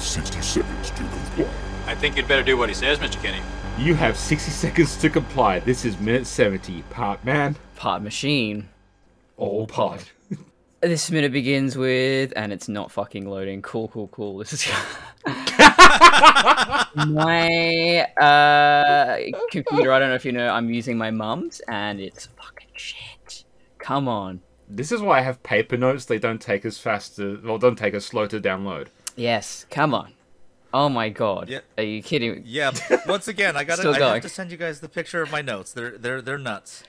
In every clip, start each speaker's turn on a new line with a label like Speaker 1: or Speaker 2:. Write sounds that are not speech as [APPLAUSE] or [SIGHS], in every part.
Speaker 1: have 60 seconds to comply.
Speaker 2: I think you'd better do what he says, Mr. Kenny.
Speaker 3: You have 60 seconds to comply. This is minute 70. Part man,
Speaker 4: Part machine.
Speaker 3: all pod. [LAUGHS]
Speaker 4: This minute begins with, and it's not fucking loading. Cool, cool, cool. This is [LAUGHS] my uh, computer. I don't know if you know. I'm using my mum's, and it's fucking shit. Come on.
Speaker 3: This is why I have paper notes. They don't take as fast to, well, don't take as slow to download.
Speaker 4: Yes, come on. Oh my god.
Speaker 5: Yeah.
Speaker 4: Are you kidding?
Speaker 5: Yeah. Once again, I [LAUGHS] gotta.
Speaker 4: Still
Speaker 5: I have to send you guys the picture of my notes. They're they're they're nuts.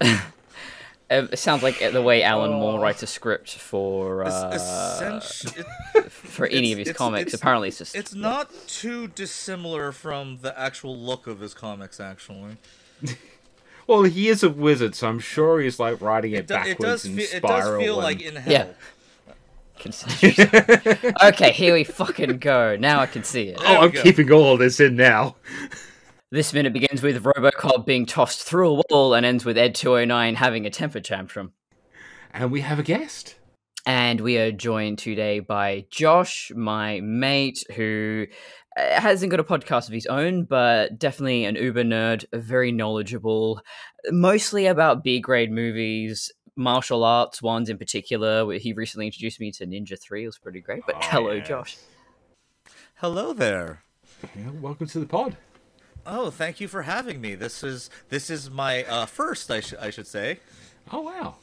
Speaker 5: [LAUGHS]
Speaker 4: It sounds like the way Alan Moore writes a script for uh,
Speaker 5: essentially, it- [LAUGHS]
Speaker 4: for any of his
Speaker 5: it's-
Speaker 4: comics.
Speaker 5: it's-
Speaker 4: Apparently, it's just
Speaker 5: it's not too dissimilar from the actual look of his comics. Actually,
Speaker 3: Well, he is a wizard, so I'm sure he's like writing it,
Speaker 5: it, do, it
Speaker 3: backwards
Speaker 5: does
Speaker 3: in
Speaker 5: feel it does feel
Speaker 3: and-
Speaker 5: like in hell.
Speaker 4: Yeah. Consider- [LAUGHS] okay, here we fucking go. Now I can see it.
Speaker 3: Oh,
Speaker 5: There we
Speaker 3: I'm
Speaker 5: go.
Speaker 3: keeping all this in now.
Speaker 4: This minute begins with Robocop being tossed through a wall and ends with Ed 209 having a temper tantrum.
Speaker 3: And we have a guest.
Speaker 4: And we are joined today by Josh, my mate, who uh, hasn't got a podcast of his own, but definitely an uber nerd, very knowledgeable, mostly about B grade movies, martial arts ones in particular. where He recently introduced me to Ninja 3, it was pretty great. But
Speaker 3: Oh, [LAUGHS]
Speaker 4: hello,
Speaker 3: yes.
Speaker 4: Josh.
Speaker 5: Hello there.
Speaker 3: Yeah, welcome to the pod.
Speaker 5: Oh, thank you for having me. This is this is my uh, first, I, sh- I should say.
Speaker 3: Oh, wow.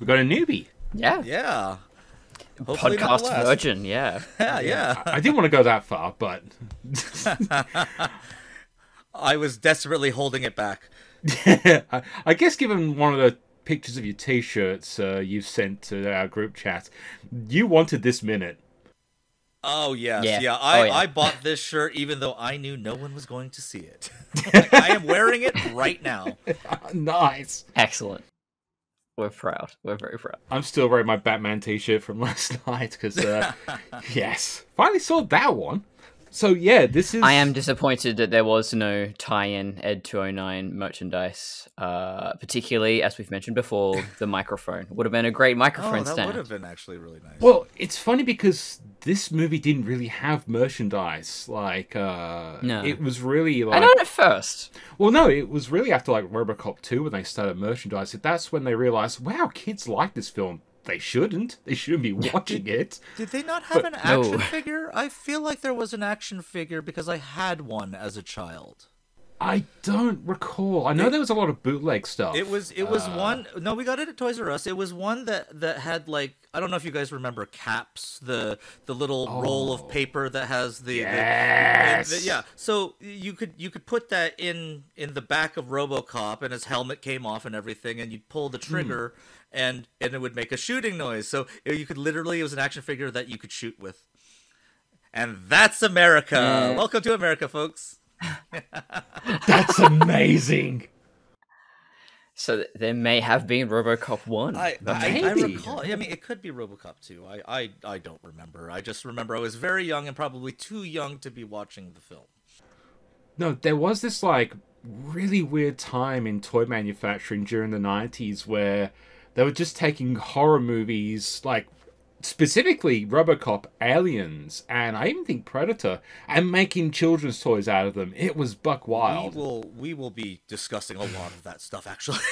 Speaker 3: We got a newbie.
Speaker 4: Yeah.
Speaker 5: Yeah. Hopefully
Speaker 4: Podcast virgin, [LAUGHS] yeah.
Speaker 5: Yeah, yeah.
Speaker 3: I didn't want to go that far, but [LAUGHS]
Speaker 5: I was desperately holding it back.
Speaker 3: I, I guess given one of the pictures of your t-shirts uh, you've sent to our group chat, you wanted this minute.
Speaker 5: Oh yes,
Speaker 4: Yeah.
Speaker 5: yeah. I,
Speaker 4: Oh, yeah.
Speaker 5: I bought this shirt even though I knew no one was going to see it. [LAUGHS] I am wearing it right now. [LAUGHS]
Speaker 3: nice.
Speaker 4: Excellent. We're proud. We're very proud.
Speaker 3: I'm still wearing my Batman t-shirt from [LAUGHS] last night because, uh, yes, finally saw that one. So yeah, this is.
Speaker 4: I am disappointed that there was no tie-in Ed 209 merchandise, uh, particularly as we've mentioned before, [LAUGHS] the microphone would have been a great
Speaker 5: Oh,
Speaker 4: microphone
Speaker 5: that
Speaker 4: stand.
Speaker 5: would have been actually really nice.
Speaker 3: Well, it's funny because this movie didn't really have merchandise. Like, uh,
Speaker 4: No.
Speaker 3: it was really like.
Speaker 4: I
Speaker 3: like.
Speaker 4: know at first.
Speaker 3: Well, no, it was really after like RoboCop 2 when they started merchandise. That's when they realized, wow, kids like this film. They shouldn't. They shouldn't be watching it.
Speaker 5: Did they not have
Speaker 3: But-
Speaker 5: an action
Speaker 4: No. [LAUGHS]
Speaker 5: figure? I feel like there was an action figure because I had one as a child.
Speaker 3: I don't recall. I know there was a lot of bootleg stuff.
Speaker 5: It was it was
Speaker 3: Uh,
Speaker 5: one no, we got it at Toys R Us. It was one that that had like I don't know if you guys remember caps, the the little roll of paper that has the, the-
Speaker 3: Oh. Yes.
Speaker 5: the- yeah. So you could you could put that in in the back of RoboCop and his helmet came off and everything and you'd pull the
Speaker 3: Hmm.
Speaker 5: trigger and and it would make a shooting noise. So you could literally it was an action figure that you could shoot with. And that's America.
Speaker 4: Yeah.
Speaker 5: Welcome to America, folks. [LAUGHS]
Speaker 3: That's amazing.
Speaker 4: So there may have been RoboCop 1.
Speaker 5: I, I, I recall. I mean, it could be RoboCop 2. I, I, I don't remember. I just remember I was very young and probably too young to be watching the film.
Speaker 3: No, there was this like really weird time in toy manufacturing during the 90s where they were just taking horror movies like specifically RoboCop, Aliens, and I even think Predator and making children's toys out of them. It was buck wild.
Speaker 5: We will we will be discussing a lot of that stuff actually. [LAUGHS]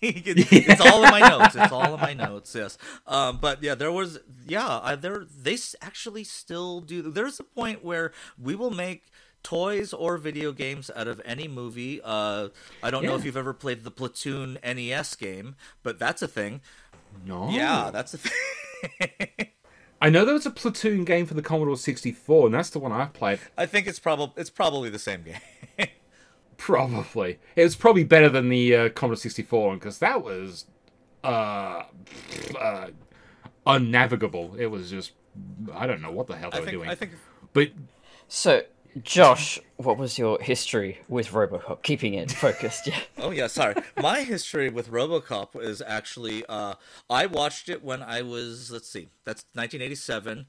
Speaker 5: It- [LAUGHS] it's all in my notes. It's all in my notes. Yes. Um, but yeah, there was yeah, I, there they actually still do. There's a point where we will make toys or video games out of any movie. Uh, I don't know if you've ever played the Platoon NES game, but that's a thing.
Speaker 3: No.
Speaker 5: Yeah, that's a thing. [LAUGHS]
Speaker 3: I know there was a Platoon game for the Commodore 64, and that's the one I've played.
Speaker 5: I think it's probably it's probably the same game. [LAUGHS]
Speaker 3: Probably. It was probably better than the uh, Commodore 64 one because that was uh, uh, unnavigable. It was just I don't know what the hell they
Speaker 5: I
Speaker 3: were
Speaker 5: think
Speaker 3: doing.
Speaker 5: I think
Speaker 3: But
Speaker 4: So, Josh, what was your history with RoboCop? Keeping it focused, yeah. [LAUGHS]
Speaker 5: Oh yeah, sorry. My history with RoboCop is actually uh, I watched it when I was let's see, that's 1987.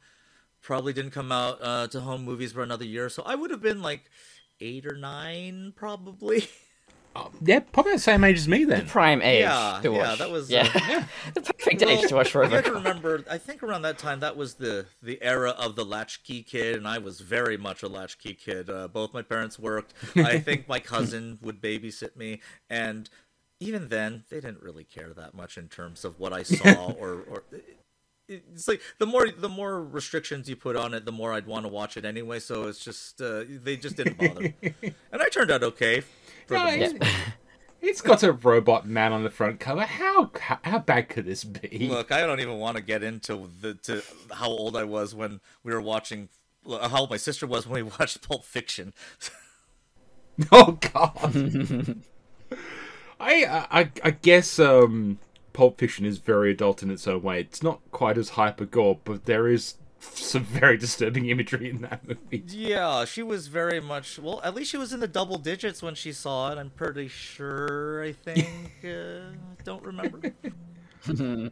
Speaker 5: Probably didn't come out uh, to home movies for another year, so I would have been like eight or nine, probably. [LAUGHS]
Speaker 3: Yeah, probably the same age as me then.
Speaker 4: Prime age
Speaker 5: Yeah,
Speaker 4: to watch.
Speaker 5: yeah, that was,
Speaker 4: yeah,
Speaker 5: uh, [LAUGHS]
Speaker 4: the perfect
Speaker 5: Well,
Speaker 4: age to watch
Speaker 5: You have to
Speaker 4: RoboCop.
Speaker 5: remember, I think around that time that was the the era of the latchkey kid, and I was very much a latchkey kid. Uh, both my parents worked. I [LAUGHS] think my cousin would babysit me, and even then, they didn't really care that much in terms of what I saw [LAUGHS] or or. It's like the more the more restrictions you put on it, the more I'd want to watch it anyway. So it's just uh, they just didn't bother, and I turned out okay. For
Speaker 3: No,
Speaker 5: the most
Speaker 3: it's- It's got a robot man on the front cover. How how, how bad could this be?
Speaker 5: Look, I don't even want to get into the to how old I was when we were watching. How old my sister was when we [LAUGHS] watched Pulp Fiction. [LAUGHS]
Speaker 3: Oh God. I, I I guess um, Pulp Fiction is very adult in its own way. It's not quite as hyper gore, but there is some very disturbing imagery in that movie.
Speaker 5: Yeah, she was very much. Well, at least she was in the double digits when she saw it. I'm pretty sure. I think. [LAUGHS] uh, don't remember. [LAUGHS]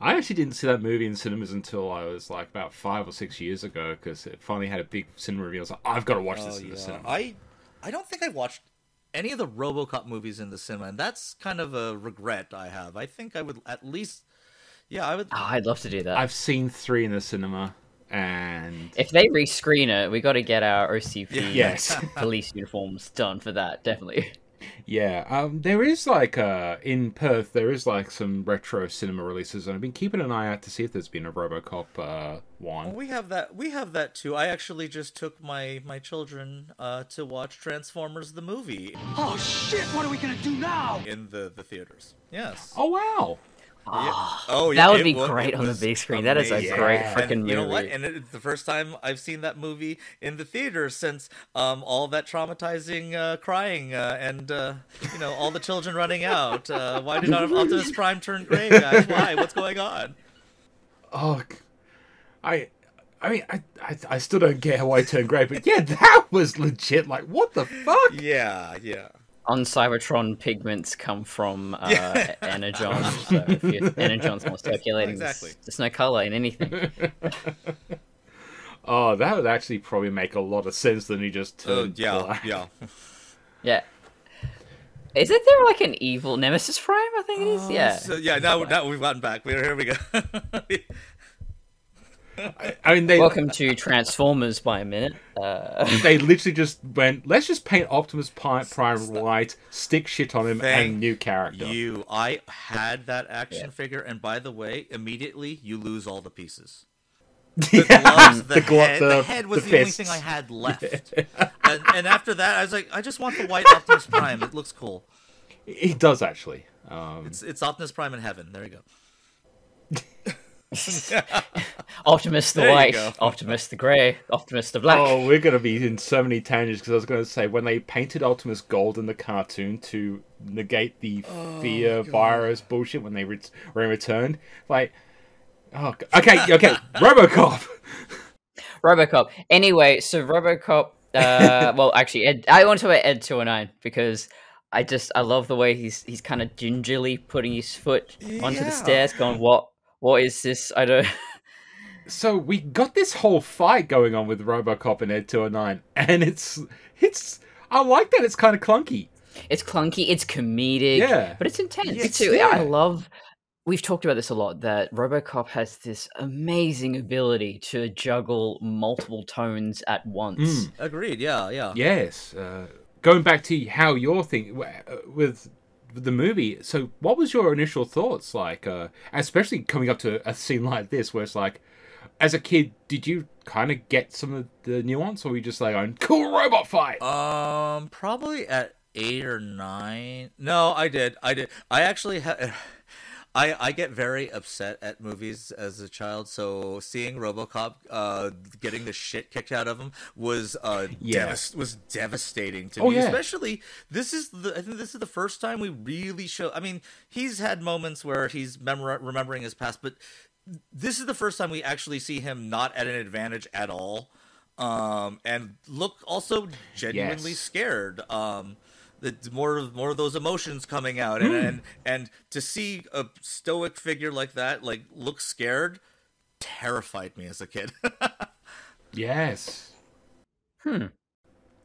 Speaker 3: I actually didn't see that movie in cinemas until I was like about five or six years ago because it finally had a big cinema review. I was like, I've got to watch this
Speaker 5: Oh,
Speaker 3: in the cinema.
Speaker 5: I I don't think I watched any of the RoboCop movies in the cinema, and that's kind of a regret I have. I think I would at least. Yeah, I would.
Speaker 4: Oh, I'd love to do that.
Speaker 3: I've seen three in the cinema, and
Speaker 4: If they rescreen it, we got to get our OCP [LAUGHS]
Speaker 3: Yes. [LAUGHS]
Speaker 4: police uniforms done for that. Definitely.
Speaker 3: Yeah, um, there is like uh, in Perth, there is like some retro cinema releases, and I've been keeping an eye out to see if there's been a RoboCop uh, one.
Speaker 5: We have that. We have that too. I actually just took my my children uh, to watch Transformers the movie
Speaker 1: Oh shit, what are we gonna do now?
Speaker 5: in the the theaters. Yes.
Speaker 3: Oh wow!
Speaker 5: Yeah. Oh,
Speaker 4: That would be
Speaker 5: wa-
Speaker 4: great on the big screen. That is a great
Speaker 3: Yeah.
Speaker 4: freaking movie.
Speaker 5: you know what? And it's the first time I've seen that movie in the theater since um, all that traumatizing uh, crying uh, and uh, you know all the children running out. Uh, why did Optimus Prime turn gray, guys? Why? What's going on?
Speaker 3: Oh, I. I mean, I, I, I still don't get how I turned grey, but yeah, that was legit. Like, what the fuck?
Speaker 5: Yeah, yeah.
Speaker 4: On Cybertron, pigments come from [LAUGHS] uh, energon. So if your [LAUGHS] energon's not circulating, there's-
Speaker 5: Exactly.
Speaker 4: there's no color in anything. [LAUGHS]
Speaker 3: Oh, that would actually probably make a lot of sense than you just
Speaker 5: Oh,
Speaker 3: turned
Speaker 5: yeah,
Speaker 3: black.
Speaker 5: yeah.
Speaker 4: Yeah. Isn't there like an evil Nemesis frame? I think it is. yeah.
Speaker 5: So yeah, now now we've gotten back. We're here we go.
Speaker 3: I mean, they
Speaker 4: Welcome to Transformers by a minute. Uh,
Speaker 3: they literally just went, let's just paint Optimus Prime, Prime white, stick shit on him,
Speaker 5: Thank
Speaker 3: and new character.
Speaker 5: you, I had that action
Speaker 4: Yeah.
Speaker 5: figure, and by the way, immediately you lose all the pieces. [LAUGHS] The gloves, the,
Speaker 3: The glo-
Speaker 5: head, the,
Speaker 3: the-
Speaker 5: head was
Speaker 3: the
Speaker 5: the, only thing I had left. [LAUGHS] and, and after that, I was like, I just want the white Optimus Prime. It looks cool.
Speaker 3: He does actually. Um,
Speaker 5: It's it's Optimus Prime in heaven. There you go. [LAUGHS] [LAUGHS]
Speaker 4: Optimus the
Speaker 5: There
Speaker 4: white. Optimus the grey, Optimus the black.
Speaker 3: Oh, we're gonna be in so many tangents because I was gonna say when they painted Optimus gold in the cartoon to negate the
Speaker 5: Oh,
Speaker 3: fear virus bullshit when they re- when returned, like, oh, g- okay, okay, [LAUGHS] RoboCop.
Speaker 4: RoboCop. Anyway, so RoboCop. Uh, [LAUGHS] well, actually, Ed, I want to talk about Ed two hundred nine because I just I love the way he's he's kind of gingerly putting his foot onto
Speaker 5: Yeah.
Speaker 4: the stairs, going, "What? What is this? I don't." [LAUGHS]
Speaker 3: So we got this whole fight going on with RoboCop and Ed 209, and it's it's I like that it's kind of clunky.
Speaker 4: It's clunky. It's comedic.
Speaker 3: Yeah.
Speaker 4: but it's intense
Speaker 3: It's-
Speaker 4: too. I love. We've talked about this a lot. That RoboCop has this amazing ability to juggle multiple tones at once.
Speaker 3: Mm.
Speaker 5: Agreed. Yeah, yeah.
Speaker 3: Yes. Uh, going back to how you're thinking uh, with with the movie. So, what was your initial thoughts like, uh, especially coming up to a scene like this, where it's like, as a kid, did you kind of get some of the nuance, or were you just like, "On cool robot fight"?
Speaker 5: Um, probably at eight or nine. No, I did. I did. I actually ha- I I get very upset at movies as a child. So seeing RoboCop uh getting the shit kicked out of him was uh
Speaker 3: Yeah.
Speaker 5: was devastating to
Speaker 3: Oh,
Speaker 5: me.
Speaker 3: yeah.
Speaker 5: Especially this is the I think this is the first time we really show. I mean, he's had moments where he's memor- remembering his past, but this is the first time we actually see him not at an advantage at all um and look also genuinely
Speaker 3: Yes.
Speaker 5: scared um more more of those emotions coming out and, and and to see a stoic figure like that like look scared terrified me as a kid [LAUGHS]
Speaker 3: Yes.
Speaker 4: Hmm.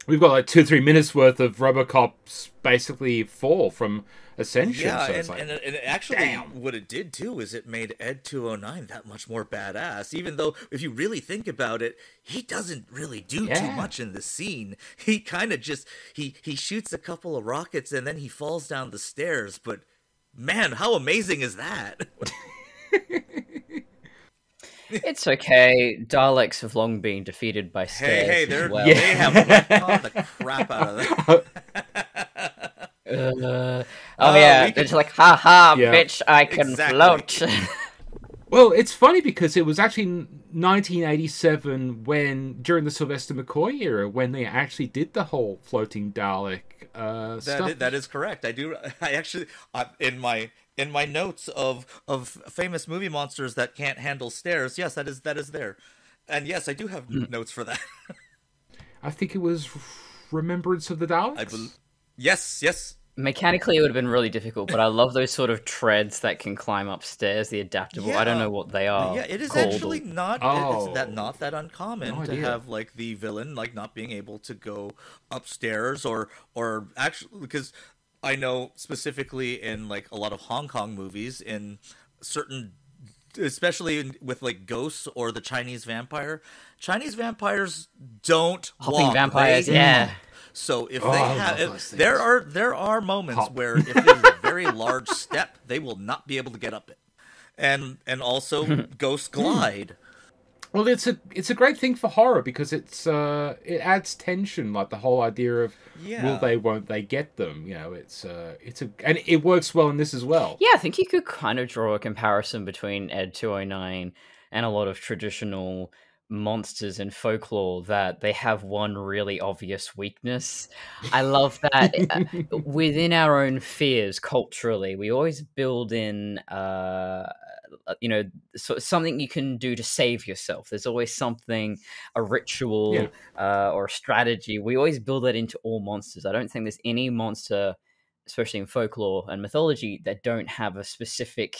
Speaker 3: we've got like two three minutes worth of RoboCop's basically fall from Ascension.
Speaker 5: Yeah,
Speaker 3: so
Speaker 5: and,
Speaker 3: like,
Speaker 5: and, and actually,
Speaker 3: damn.
Speaker 5: what it did too is it made Ed 209 that much more badass. Even though, if you really think about it, he doesn't really do too much in the scene. [LAUGHS] He kind of just he he shoots a couple of rockets and then he falls down the stairs. But man, how amazing is that? [LAUGHS]
Speaker 4: It's okay. Daleks have long been defeated by
Speaker 5: hey,
Speaker 4: stairs.
Speaker 5: hey,
Speaker 4: as
Speaker 5: they're
Speaker 4: well.
Speaker 5: they have [LAUGHS] retconned the crap out of that.
Speaker 4: Uh, oh
Speaker 5: Oh,
Speaker 4: yeah,
Speaker 5: we can-
Speaker 4: it's like, ha ha,
Speaker 3: Yeah.
Speaker 4: bitch, I can
Speaker 5: Exactly.
Speaker 4: float. [LAUGHS]
Speaker 3: Well, it's funny because it was actually 1987 when, during the Sylvester McCoy era, when they actually did the whole floating Dalek uh,
Speaker 5: That
Speaker 3: stuff.
Speaker 5: is, that is correct. I do. [LAUGHS] I actually uh, in my in my notes of of famous movie monsters that can't handle stairs. Yes, that is that is there, and yes, I do have
Speaker 3: Hmm.
Speaker 5: notes for that. [LAUGHS]
Speaker 3: I think it was Remembrance of the Daleks.
Speaker 5: I bel Yes, yes.
Speaker 4: Mechanically, it would have been really difficult, but I love those sort of treads that can climb upstairs, the adaptable. I don't know what they are.
Speaker 5: yeah, it is
Speaker 4: called or-
Speaker 5: actually not.
Speaker 3: Oh.
Speaker 5: It's that not that uncommon
Speaker 3: No
Speaker 5: to
Speaker 3: idea.
Speaker 5: have like the villain like not being able to go upstairs or or actually because I know specifically in like a lot of Hong Kong movies in certain especially in, with like ghosts or the Chinese vampire. Chinese vampires don't
Speaker 4: Hopping
Speaker 5: walk,
Speaker 4: vampires,
Speaker 5: they
Speaker 4: yeah.
Speaker 5: Hop. So if
Speaker 3: Oh,
Speaker 5: they have, if, there are there are moments
Speaker 3: Hop.
Speaker 5: where if there's a very [LAUGHS] large step, they will not be able to get up it, and and also ghost glide.
Speaker 3: Well, it's a it's a great thing for horror because it's uh it adds tension, like the whole idea of
Speaker 5: Yeah.
Speaker 3: will they, won't they get them? You know, it's uh it's a and it works well in this as well.
Speaker 4: Yeah, I think you could kind of draw a comparison between Ed 209 and a lot of traditional monsters in folklore that they have one really obvious weakness. I [LAUGHS] love that uh, within our own fears culturally, we always build in uh you know so something you can do to save yourself there's always something a ritual
Speaker 3: Yeah.
Speaker 4: uh, or a strategy we always build that into all monsters i don't think there's any monster especially in folklore and mythology that don't have a specific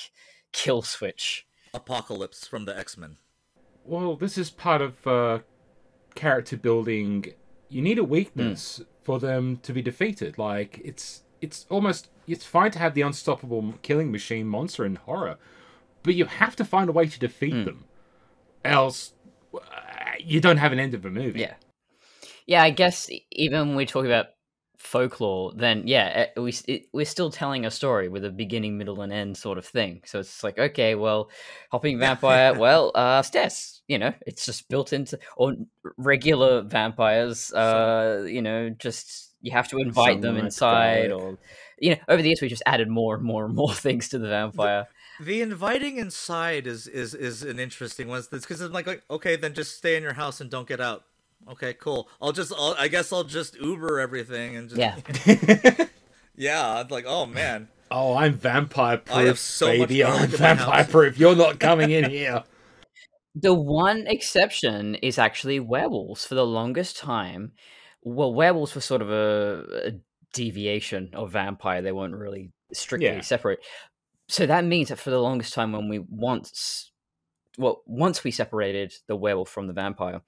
Speaker 4: kill switch.
Speaker 5: Apocalypse from the X Men.
Speaker 3: Well, this is part of uh, character building. You need a weakness
Speaker 5: Hmm.
Speaker 3: for them to be defeated. Like it's it's almost it's fine to have the unstoppable killing machine monster in horror, but you have to find a way to defeat
Speaker 5: Hmm.
Speaker 3: them, else uh, you don't have an end of a movie.
Speaker 4: Yeah. Yeah, I guess even when we talk about folklore, then yeah, eh, we it, we're still telling a story with a beginning, middle, and end sort of thing. So it's like, okay, well, hopping [LAUGHS] vampire, well, uh, stairs, you know, it's just built into or regular vampires, uh, you know, just you have to invite them inside, or you know, over the years we just added more and more and [LAUGHS] more things to the vampire.
Speaker 5: The inviting inside is is is an interesting one because I'm like, like, okay, then just stay in your house and don't get out. Okay, cool. I'll just, I'll, I guess I'll just Uber everything and just,
Speaker 4: Yeah. [LAUGHS]
Speaker 5: yeah. I'm like, oh man,
Speaker 3: Oh, I'm vampire proof,
Speaker 5: I have so much
Speaker 3: baby. I'm
Speaker 5: garlic in my
Speaker 3: vampire proof. You're not coming in here. [LAUGHS]
Speaker 4: The one exception is actually werewolves. For the longest time, well, werewolves were sort of a, a deviation of vampire. They weren't really strictly
Speaker 3: Yeah.
Speaker 4: separate. So that means that for the longest time, when we once, well, once we separated the werewolf from the vampire,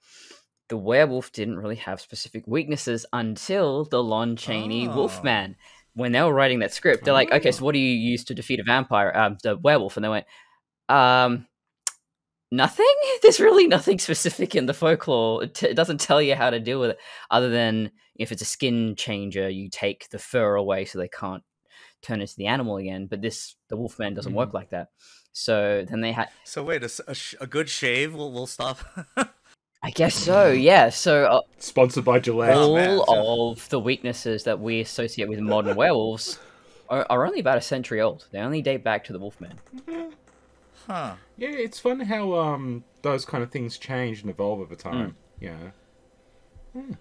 Speaker 4: the werewolf didn't really have specific weaknesses until the Lon Chaney
Speaker 5: Oh.
Speaker 4: Wolfman. When they were writing that script, they're like, "Okay, so what do you use to defeat a vampire, um, the werewolf?" And they went, um, nothing [LAUGHS] there's really nothing specific in the folklore it, t- it doesn't tell you how to deal with it other than if it's a skin changer you take the fur away so they can't turn into the animal again but this the wolfman doesn't work like that so then they had
Speaker 5: So wait, a, a sh- a good shave will will stop. [LAUGHS]
Speaker 4: i guess so yeah so uh,
Speaker 3: Sponsored by Gillette.
Speaker 5: Oh,
Speaker 4: all
Speaker 5: man, so-
Speaker 4: of the weaknesses that we associate with modern [LAUGHS] werewolves are, are only about a century old they only date back to the wolfman
Speaker 5: huh?
Speaker 3: Yeah, it's fun how um those kind of things change and evolve over time. Yeah. Hmm.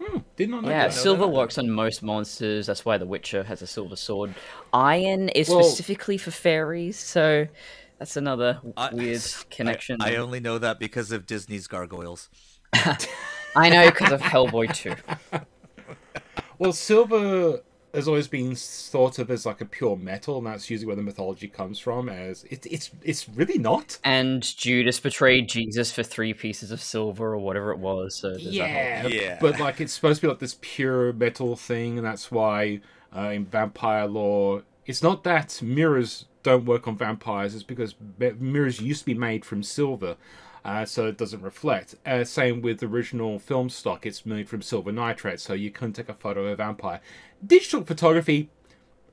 Speaker 3: Hmm. Did not know
Speaker 4: Yeah,
Speaker 3: that.
Speaker 4: silver
Speaker 5: that.
Speaker 4: works on most monsters. That's why The Witcher has a silver sword. Iron is
Speaker 3: Well-
Speaker 4: specifically for fairies, so that's another w-
Speaker 5: I-
Speaker 4: weird [LAUGHS] connection.
Speaker 5: I, I only know that because of Disney's gargoyles. [LAUGHS]
Speaker 4: I know because of Hellboy 2. [LAUGHS]
Speaker 3: Well, silver has always been thought of as like a pure metal, and that's usually where the mythology comes from. As it, it's it's really not.
Speaker 4: And Judas betrayed Jesus for three pieces of silver or whatever it was. So there's that
Speaker 3: Yeah,
Speaker 5: Yeah.
Speaker 3: but like it's supposed to be like this pure metal thing, and that's why uh, in vampire lore, it's not that mirrors don't work on vampires. is because mirrors used to be made from silver, uh, so it doesn't reflect. Uh, same with original film stock; it's made from silver nitrate, so you couldn't take a photo of a vampire. Digital photography.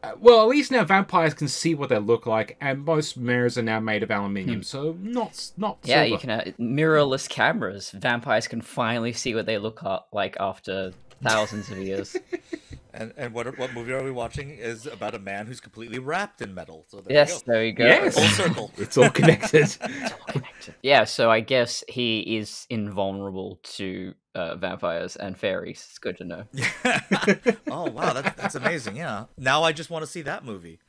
Speaker 3: Uh, well, at least now vampires can see what they look like, and most mirrors are now made of aluminium, so not not
Speaker 4: Hmm. Yeah,
Speaker 3: silver.
Speaker 4: you can uh, mirrorless cameras. Vampires can finally see what they look like after thousands of years. [LAUGHS]
Speaker 5: And and what what movie are we watching is about a man who's completely wrapped in metal. So there
Speaker 4: yes,
Speaker 5: you go.
Speaker 4: there you go.
Speaker 3: Yes.
Speaker 5: Full [LAUGHS] circle.
Speaker 3: It's all connected. [LAUGHS]
Speaker 4: Yeah, so I guess he is invulnerable to uh, vampires and fairies. It's good to know. [LAUGHS]
Speaker 5: oh wow, that's that's amazing. Yeah. Now I just want to see that movie.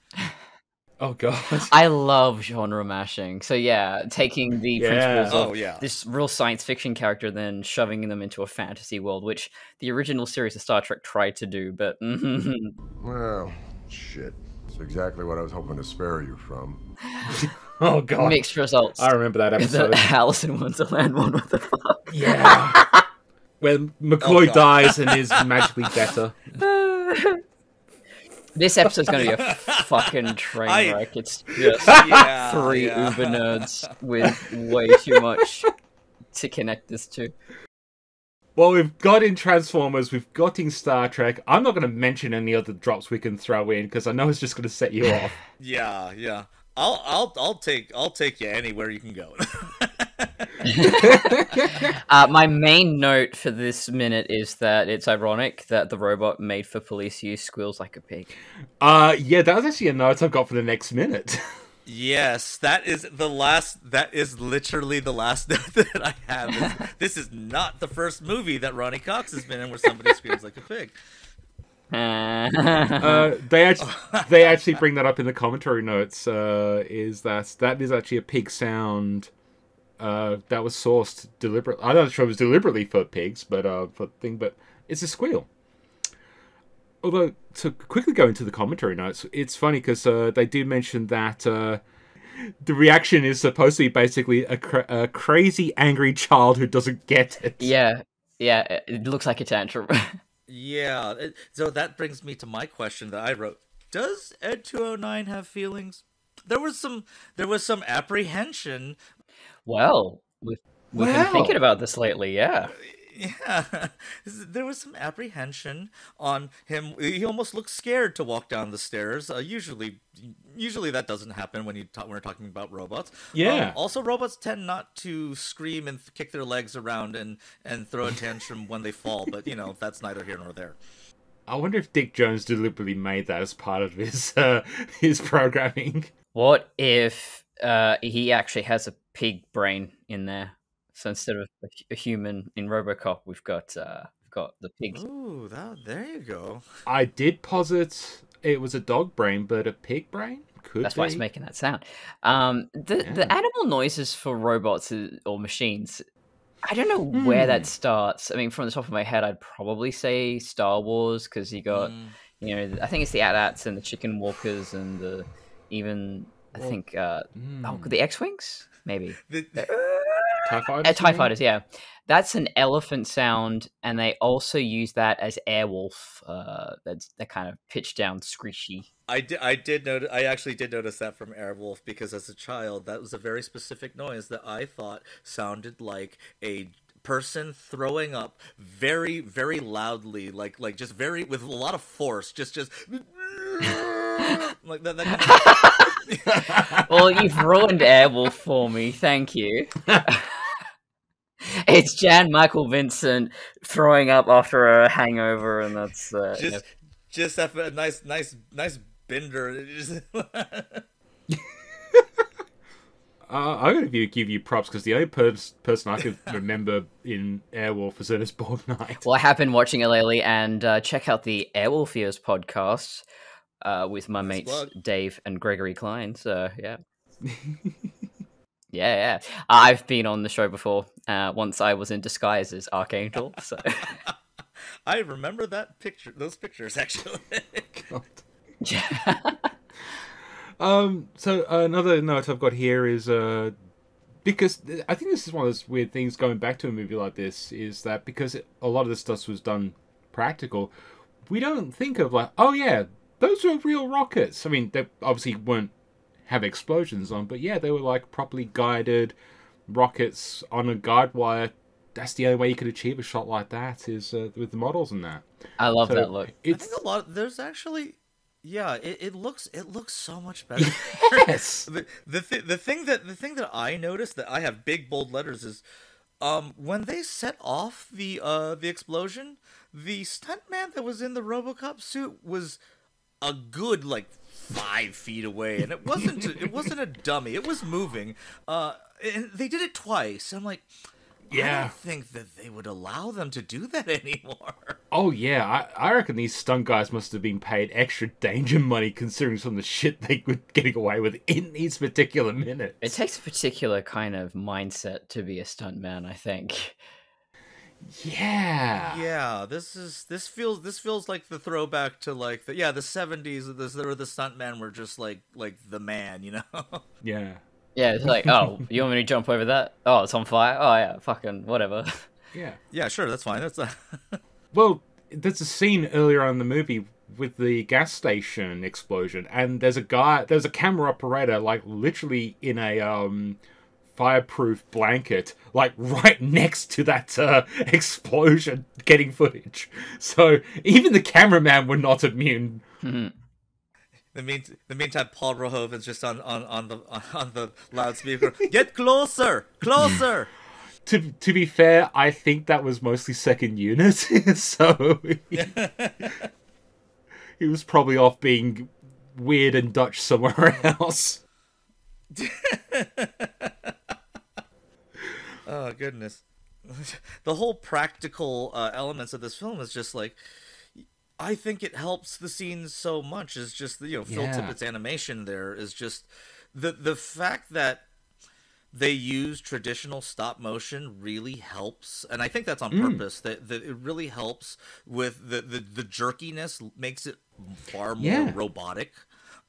Speaker 3: Oh god. [LAUGHS]
Speaker 4: I love genre mashing. So yeah, taking the
Speaker 3: Yeah.
Speaker 4: principles of
Speaker 5: Oh yeah.
Speaker 4: this real science fiction character, then shoving them into a fantasy world, which the original series of Star Trek tried to do, but [LAUGHS]
Speaker 6: Well, shit. It's exactly what I was hoping to spare you from. [LAUGHS]
Speaker 3: Oh god.
Speaker 4: mixed results.
Speaker 3: I remember that episode.
Speaker 4: the Alice in Wonderland one. What the fuck?
Speaker 3: yeah. When oh, McCoy
Speaker 5: God.
Speaker 3: dies and is magically better.
Speaker 4: This episode's gonna be a fucking [LAUGHS] train
Speaker 5: I-
Speaker 4: wreck. It's just [LAUGHS]
Speaker 5: Yeah, [LAUGHS]
Speaker 4: three
Speaker 5: yeah.
Speaker 4: uber nerds with way too much to connect this to.
Speaker 3: Well, we've got in Transformers, we've got in Star Trek. I'm not going to mention any other drops we can throw in because I know it's just going to set you off.
Speaker 5: Yeah, yeah. I'll I'll I'll take I'll take you anywhere you can go. [LAUGHS]
Speaker 4: Uh, my main note for this minute is that it's ironic that the robot made for police use squeals like a pig.
Speaker 3: Uh, yeah, that was actually a note I've got for the next minute.
Speaker 5: yes, that is the last. That is literally the last [LAUGHS] note that I have. Is, [LAUGHS] this is not the first movie that Ronny Cox has been in where somebody screams like a pig.
Speaker 3: uh, they actually they actually bring that up in the commentary notes. Uh, is that that is actually a pig sound uh, that was sourced deliberately. I'm not sure it was deliberately for pigs, but uh, for thing, but it's a squeal. Although to quickly go into the commentary notes, it's funny because uh, they do mention that uh, the reaction is supposed to be basically a, cra- a crazy, angry child who doesn't get it.
Speaker 4: yeah, yeah, it- it looks like a tantrum. [LAUGHS]
Speaker 5: Yeah. So that brings me to my question that I wrote. Does Ed 209 have feelings? There was some there was some apprehension.
Speaker 4: Well, we've, we've been thinking about this lately, yeah.
Speaker 5: Yeah. [LAUGHS] There was some apprehension on him. He almost looked scared to walk down the stairs. Uh, usually usually that doesn't happen when you talk, when we're talking about robots.
Speaker 3: Yeah.
Speaker 5: Um, also robots tend not to scream and kick their legs around and and throw a tantrum when they fall, but you know, [LAUGHS] that's neither here nor there.
Speaker 3: I wonder if Dick Jones deliberately made that as part of his uh, his programming.
Speaker 4: What if uh, he actually has a pig brain in there? So instead of a, a human in RoboCop, we've got uh, we've got the pig.
Speaker 5: Ooh, that there you go.
Speaker 3: I did posit it was a dog brain, but a pig brain could
Speaker 4: That's
Speaker 3: be.
Speaker 4: why it's making that sound. Um, the
Speaker 3: Yeah.
Speaker 4: the animal noises for robots or machines. I don't know where that
Speaker 3: Hmm.
Speaker 4: starts. I mean, from the top of my head, I'd probably say Star Wars because you got,
Speaker 5: Mm.
Speaker 4: you know, I think it's the AT-ATs and the Chicken Walkers and the even I
Speaker 3: Well,
Speaker 4: think uh,
Speaker 3: Mm.
Speaker 4: oh the X-wings maybe.
Speaker 5: The-
Speaker 3: TIE [LAUGHS] fighters,
Speaker 4: Uh, TIE fighters, yeah. That's an elephant sound, and they also use that as Airwolf. Uh, that's that kind of pitch down, screechy.
Speaker 5: I did. I did notice. I actually did notice that from Airwolf because as a child, that was a very specific noise that I thought sounded like a person throwing up very, very loudly, like like just very with a lot of force, just just [LAUGHS] [LAUGHS] like that. that [LAUGHS] kind of, [LAUGHS]
Speaker 4: Well, you've ruined Airwolf for me. Thank you. it's Jan Michael Vincent throwing up after a hangover, and that's uh, you know,
Speaker 5: just just have a nice, nice, nice bender.
Speaker 3: Uh, I'm going to give you props because the only pers- person I could remember in Airwolf was Ernest Borgnine.
Speaker 4: Well, I have been watching it lately, and uh, check out the Airwolfiers podcast uh, with my mates
Speaker 5: plug.
Speaker 4: Dave and Gregory Klein. So yeah, [LAUGHS] yeah, yeah. I've been on the show before. Uh, once I was in disguise as Archangel. So [LAUGHS]
Speaker 5: I remember that picture, those pictures actually.
Speaker 3: God. [LAUGHS]
Speaker 4: Yeah.
Speaker 3: Um, so another note I've got here is uh, because I think this is one of those weird things going back to a movie like this is that because it, a lot of this stuff was done practical, we don't think of like, oh yeah, those were real rockets. I mean, they obviously weren't have explosions on, but yeah, they were like properly guided rockets on a guide wire. That's the only way you could achieve a shot like that is uh, with the models and that.
Speaker 4: I love
Speaker 3: So
Speaker 4: that look.
Speaker 5: I
Speaker 3: It's
Speaker 5: think a lot. There's actually, yeah, it, it looks it looks so much better. [LAUGHS]
Speaker 3: yes. [LAUGHS]
Speaker 5: the the, th- the thing that the thing that I noticed that I have big bold letters is, um, when they set off the uh the explosion, the stuntman that was in the RoboCop suit was a good like five feet away, and it wasn't it wasn't a dummy. It was moving. Uh, and they did it twice. I'm like. I
Speaker 3: Yeah.
Speaker 5: don't think that they would allow them to do that [LAUGHS] anymore.
Speaker 3: Oh yeah, I, I reckon these stunt guys must have been paid extra danger money considering some of the shit they were getting away with in these particular minutes.
Speaker 4: It takes a particular kind of mindset to be a stuntman, I think.
Speaker 3: Yeah.
Speaker 5: Yeah, this is this feels this feels like the throwback to like the yeah the seventies. This where the stuntmen were just like like the man, you know. [LAUGHS]
Speaker 3: Yeah.
Speaker 4: Yeah, it's like, oh, you want me to jump over that? Oh, it's on fire. Oh yeah, fucking whatever. [LAUGHS]
Speaker 3: Yeah.
Speaker 5: yeah, sure, that's fine. That's uh, [LAUGHS]
Speaker 3: Well, there's a scene earlier on in the movie with the gas station explosion, and there's a guy, there's a camera operator, like literally in a um, fireproof blanket, like [LAUGHS] right next to that uh, explosion, getting footage. So even the cameraman were not immune. [LAUGHS]
Speaker 5: the mean the meantime, Paul Verhoeven's just on on on the on the loudspeaker. [LAUGHS] Get closer, closer.
Speaker 3: To to be fair, I think that was mostly second unit, so he was probably off being weird and Dutch somewhere else.
Speaker 5: Oh goodness, [LAUGHS] the whole practical uh, elements of this film is just like. I think it helps the scenes so much. Is just you know Phil
Speaker 3: Yeah.
Speaker 5: Tippett's animation there is just the the fact that they use traditional stop motion really helps, and I think that's on
Speaker 3: Mm.
Speaker 5: purpose. That, that it really helps with the, the the jerkiness makes it far more
Speaker 3: Yeah.
Speaker 5: robotic.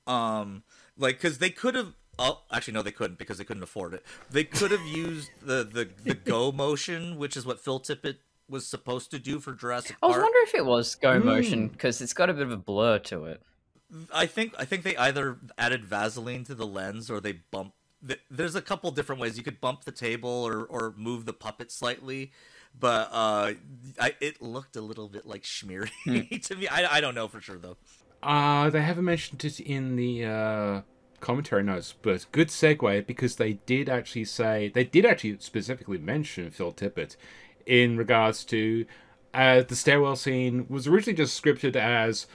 Speaker 5: Um, like because they could have. Oh, actually, no, they couldn't because they couldn't afford it. They could have used the, the, the go [LAUGHS] motion, which is what Phil Tippett was supposed to do for Jurassic
Speaker 4: I was
Speaker 5: Park.
Speaker 4: wondering if it was go motion because it's got a bit of a blur to it.
Speaker 5: I think I think they either added Vaseline to the lens or they bump. th- There's a couple different ways you could bump the table or, or move the puppet slightly, but uh, I, it looked a little bit like schmeary [LAUGHS] to me. I, I don't know for sure though.
Speaker 3: Uh, they haven't mentioned it in the uh, commentary notes, but good segue because they did actually say they did actually specifically mention Phil Tippett in regards to uh, the stairwell scene was originally just scripted as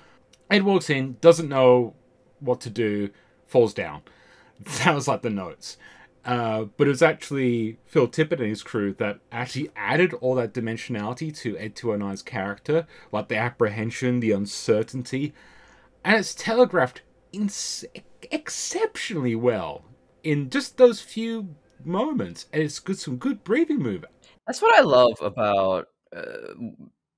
Speaker 3: Ed walks in, doesn't know what to do, falls down. [LAUGHS] That was like the notes. Uh, but it was actually Phil Tippett and his crew that actually added all that dimensionality to Ed 209's character, like the apprehension, the uncertainty, and it's telegraphed exceptionally well in just those few moments. And it's good, some good breathing movement.
Speaker 4: That's what I love about uh,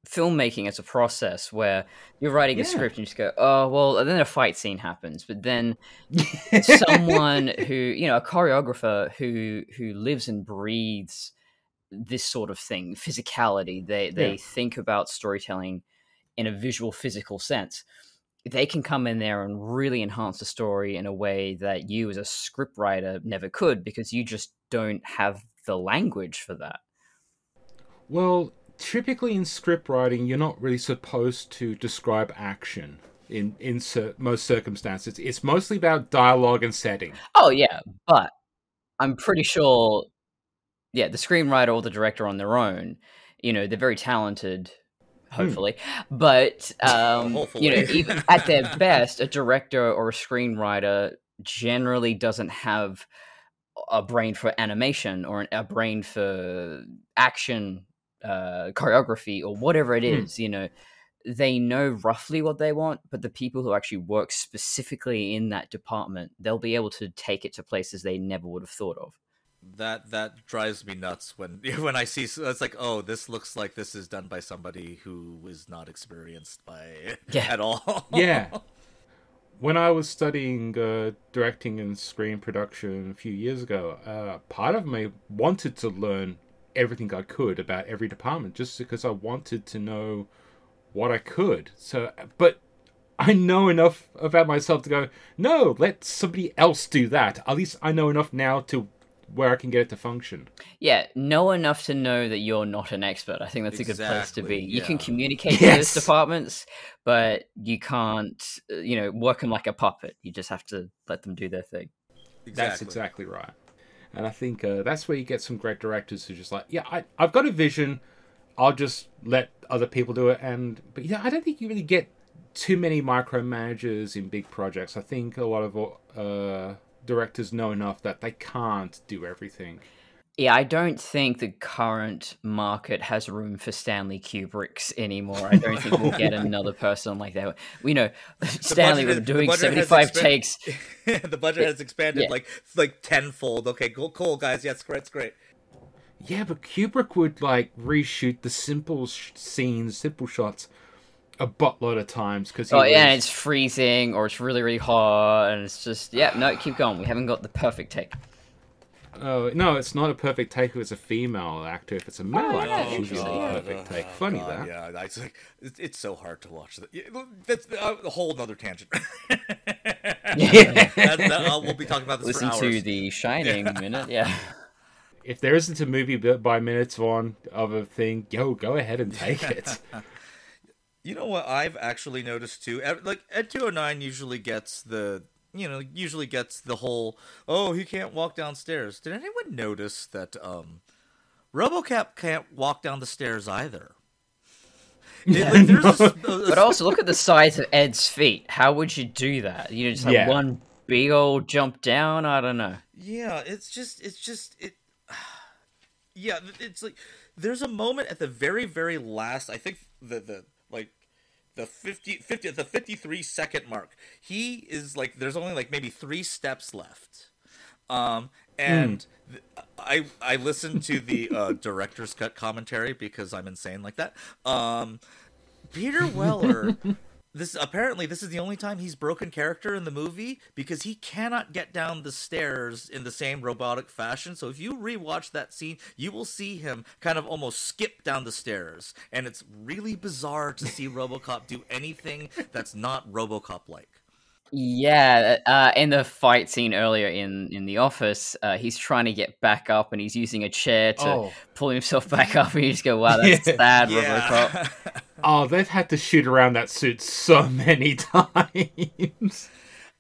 Speaker 4: filmmaking as a process, where you're writing a script and you just go, "Oh, well," and then a fight scene happens, but then someone [LAUGHS] who you know, a choreographer who who lives and breathes this sort of thing, physicality. They they
Speaker 3: Yeah.
Speaker 4: think about storytelling in a visual, physical sense. They can come in there and really enhance the story in a way that you, as a scriptwriter, never could because you just don't have the language for that.
Speaker 3: Well, typically in script writing, you're not really supposed to describe action in in most circumstances. It's mostly about dialogue and setting.
Speaker 4: Oh yeah, but I'm pretty sure, yeah, the screenwriter or the director on their own, you know, they're very talented, hopefully, but um, [LAUGHS] you know, even at their [LAUGHS] best, a director or a screenwriter generally doesn't have a brain for animation or an, a brain for action uh, choreography or whatever it is. Hmm. You know, they know roughly what they want, but the people who actually work specifically in that department, they'll be able to take it to places they never would have thought of.
Speaker 5: That that drives me nuts when [LAUGHS] when I see it's like oh this looks like this is done by somebody who is not experienced by [LAUGHS]
Speaker 4: Yeah.
Speaker 5: at all. [LAUGHS]
Speaker 3: Yeah. when I was studying uh, directing and screen production a few years ago, uh, part of me wanted to learn everything I could about every department just because I wanted to know what I could. So, but I know enough about myself to go, no, let somebody else do that. At least I know enough now to where I can get it to function.
Speaker 4: Yeah, know enough to know that you're not an expert. I think that's a good place to be.
Speaker 5: Exactly,
Speaker 4: You can communicate
Speaker 3: Yes.
Speaker 4: to those departments, but you can't, uh, you know, work them like a puppet. You just have to let them do their thing.
Speaker 3: That's exactly right. And I think uh, that's where you get some great directors who just like, yeah, I, I've got a vision. I'll just let other people do it. And but yeah, I don't think you really get too many micromanagers in big projects. I think a lot of uh, directors know enough that they can't do everything.
Speaker 4: Yeah, I don't think the current market has room for Stanley Kubricks anymore. I don't think we'll get [LAUGHS] another person like that. We know [LAUGHS] Stanley
Speaker 5: budget
Speaker 4: was doing
Speaker 5: budget
Speaker 4: 75
Speaker 5: expen-
Speaker 4: takes. [LAUGHS]
Speaker 5: the budget has expanded
Speaker 4: Yeah.
Speaker 5: like like tenfold. Okay, cool, cool guys. Yes, great, it's great.
Speaker 3: Yeah, but Kubrick would like reshoot the simple sh- scenes, simple shots, a buttload of times because
Speaker 4: Oh, yeah, and it's freezing or it's really, really hot, and it's just, yeah, no, keep going. We haven't got the perfect take.
Speaker 3: Oh no, it's not a perfect take if it's a female actor. If it's a male
Speaker 4: Oh, yeah,
Speaker 3: actor, she's
Speaker 4: interesting,
Speaker 3: usually a perfect take. Funny
Speaker 5: God,
Speaker 3: that.
Speaker 5: Yeah, it's, like, it's, it's so hard to watch. That. That's uh, a whole other tangent. [LAUGHS]
Speaker 3: Yeah.
Speaker 5: That, uh, we'll be talking about this
Speaker 4: Listen
Speaker 5: for
Speaker 4: to the Shining minute, yeah.
Speaker 3: if there isn't a movie built by minutes on of a thing, yo, go ahead and take it. [LAUGHS]
Speaker 5: You know what I've actually noticed too? Ed- Like Ed 209 usually gets the you know, usually gets the whole oh, he can't walk downstairs. Did anyone notice that um RoboCop can't walk down the stairs either? It- like, there's a s- a- a
Speaker 4: But also, look at the size of Ed's feet. How would you do that? You just have
Speaker 3: Yeah.
Speaker 4: one big old jump down? I don't know.
Speaker 5: Yeah, it's just it's just it [SIGHS] Yeah, it's like there's a moment at the very very last, I think the the like the 50 50 at the 53 second mark. He is like there's only like maybe 3 steps left. Um and th- I I listened to the [LAUGHS] uh, director's cut commentary because I'm insane like that. Um Peter [LAUGHS] Weller this apparently this is the only time he's broken character in the movie because he cannot get down the stairs in the same robotic fashion. So if you rewatch that scene, you will see him kind of almost skip down the stairs, and it's really bizarre to see [LAUGHS] RoboCop do anything that's not RoboCop like.
Speaker 4: Yeah, uh, in the fight scene earlier in in the office, uh, he's trying to get back up and he's using a chair to
Speaker 3: Oh.
Speaker 4: pull himself [LAUGHS] back up. And you just go, "Wow, [LAUGHS] that's
Speaker 3: Yeah.
Speaker 4: sad, RoboCop."
Speaker 3: Oh, they've had to shoot around that suit so [LAUGHS] many times.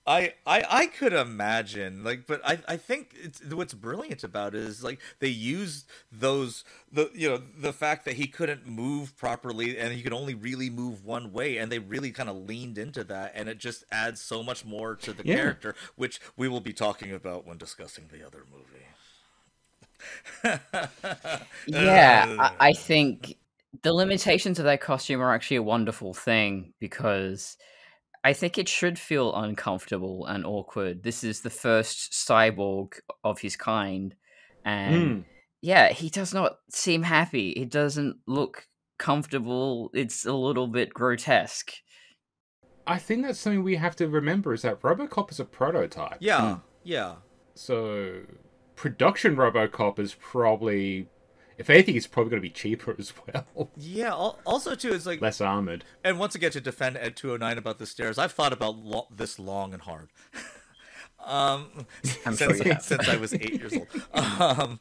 Speaker 5: I, I I could imagine like but I, I think it's what's brilliant about it is like they used those the you know the fact that he couldn't move properly and he could only really move one way and they really kind of leaned into that and it just adds so much more to the
Speaker 3: Yeah.
Speaker 5: character which we will be talking about when discussing the other movie. [LAUGHS]
Speaker 4: Yeah, I, uh. I think the limitations of that costume are actually a wonderful thing because I think it should feel uncomfortable and awkward. This is the first cyborg of his kind, and
Speaker 3: Mm.
Speaker 4: yeah, he does not seem happy. It doesn't look comfortable. It's a little bit grotesque.
Speaker 3: I think that's something we have to remember is that RoboCop is a prototype.
Speaker 5: Yeah, yeah.
Speaker 3: So production RoboCop is probably, if anything, it's probably going to be cheaper as well,
Speaker 5: Yeah, also too it's like
Speaker 3: less armored.
Speaker 5: And once again, to defend Ed 209 about the stairs, I've thought about lo- this long and hard. [LAUGHS] um,
Speaker 4: I'm sure
Speaker 5: since,
Speaker 4: you have.
Speaker 5: since I was eight years old. [LAUGHS] Um,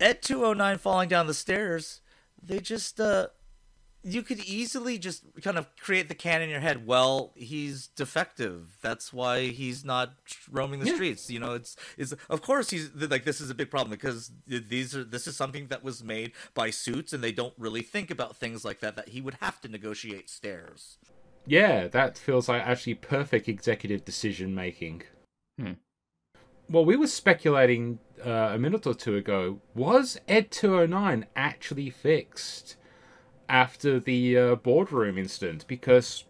Speaker 5: Ed 209 falling down the stairs, they just, uh, you could easily just kind of create the can in your head. Well, he's defective. That's why he's not roaming the
Speaker 3: Yeah.
Speaker 5: streets. You know, it's is of course he's like this is a big problem because these are this is something that was made by suits and they don't really think about things like that. That he would have to negotiate stairs.
Speaker 3: Yeah, that feels like actually perfect executive decision making.
Speaker 4: Hmm.
Speaker 3: Well, we were speculating uh, a minute or two ago was Ed 209 actually fixed after the uh, boardroom incident? Because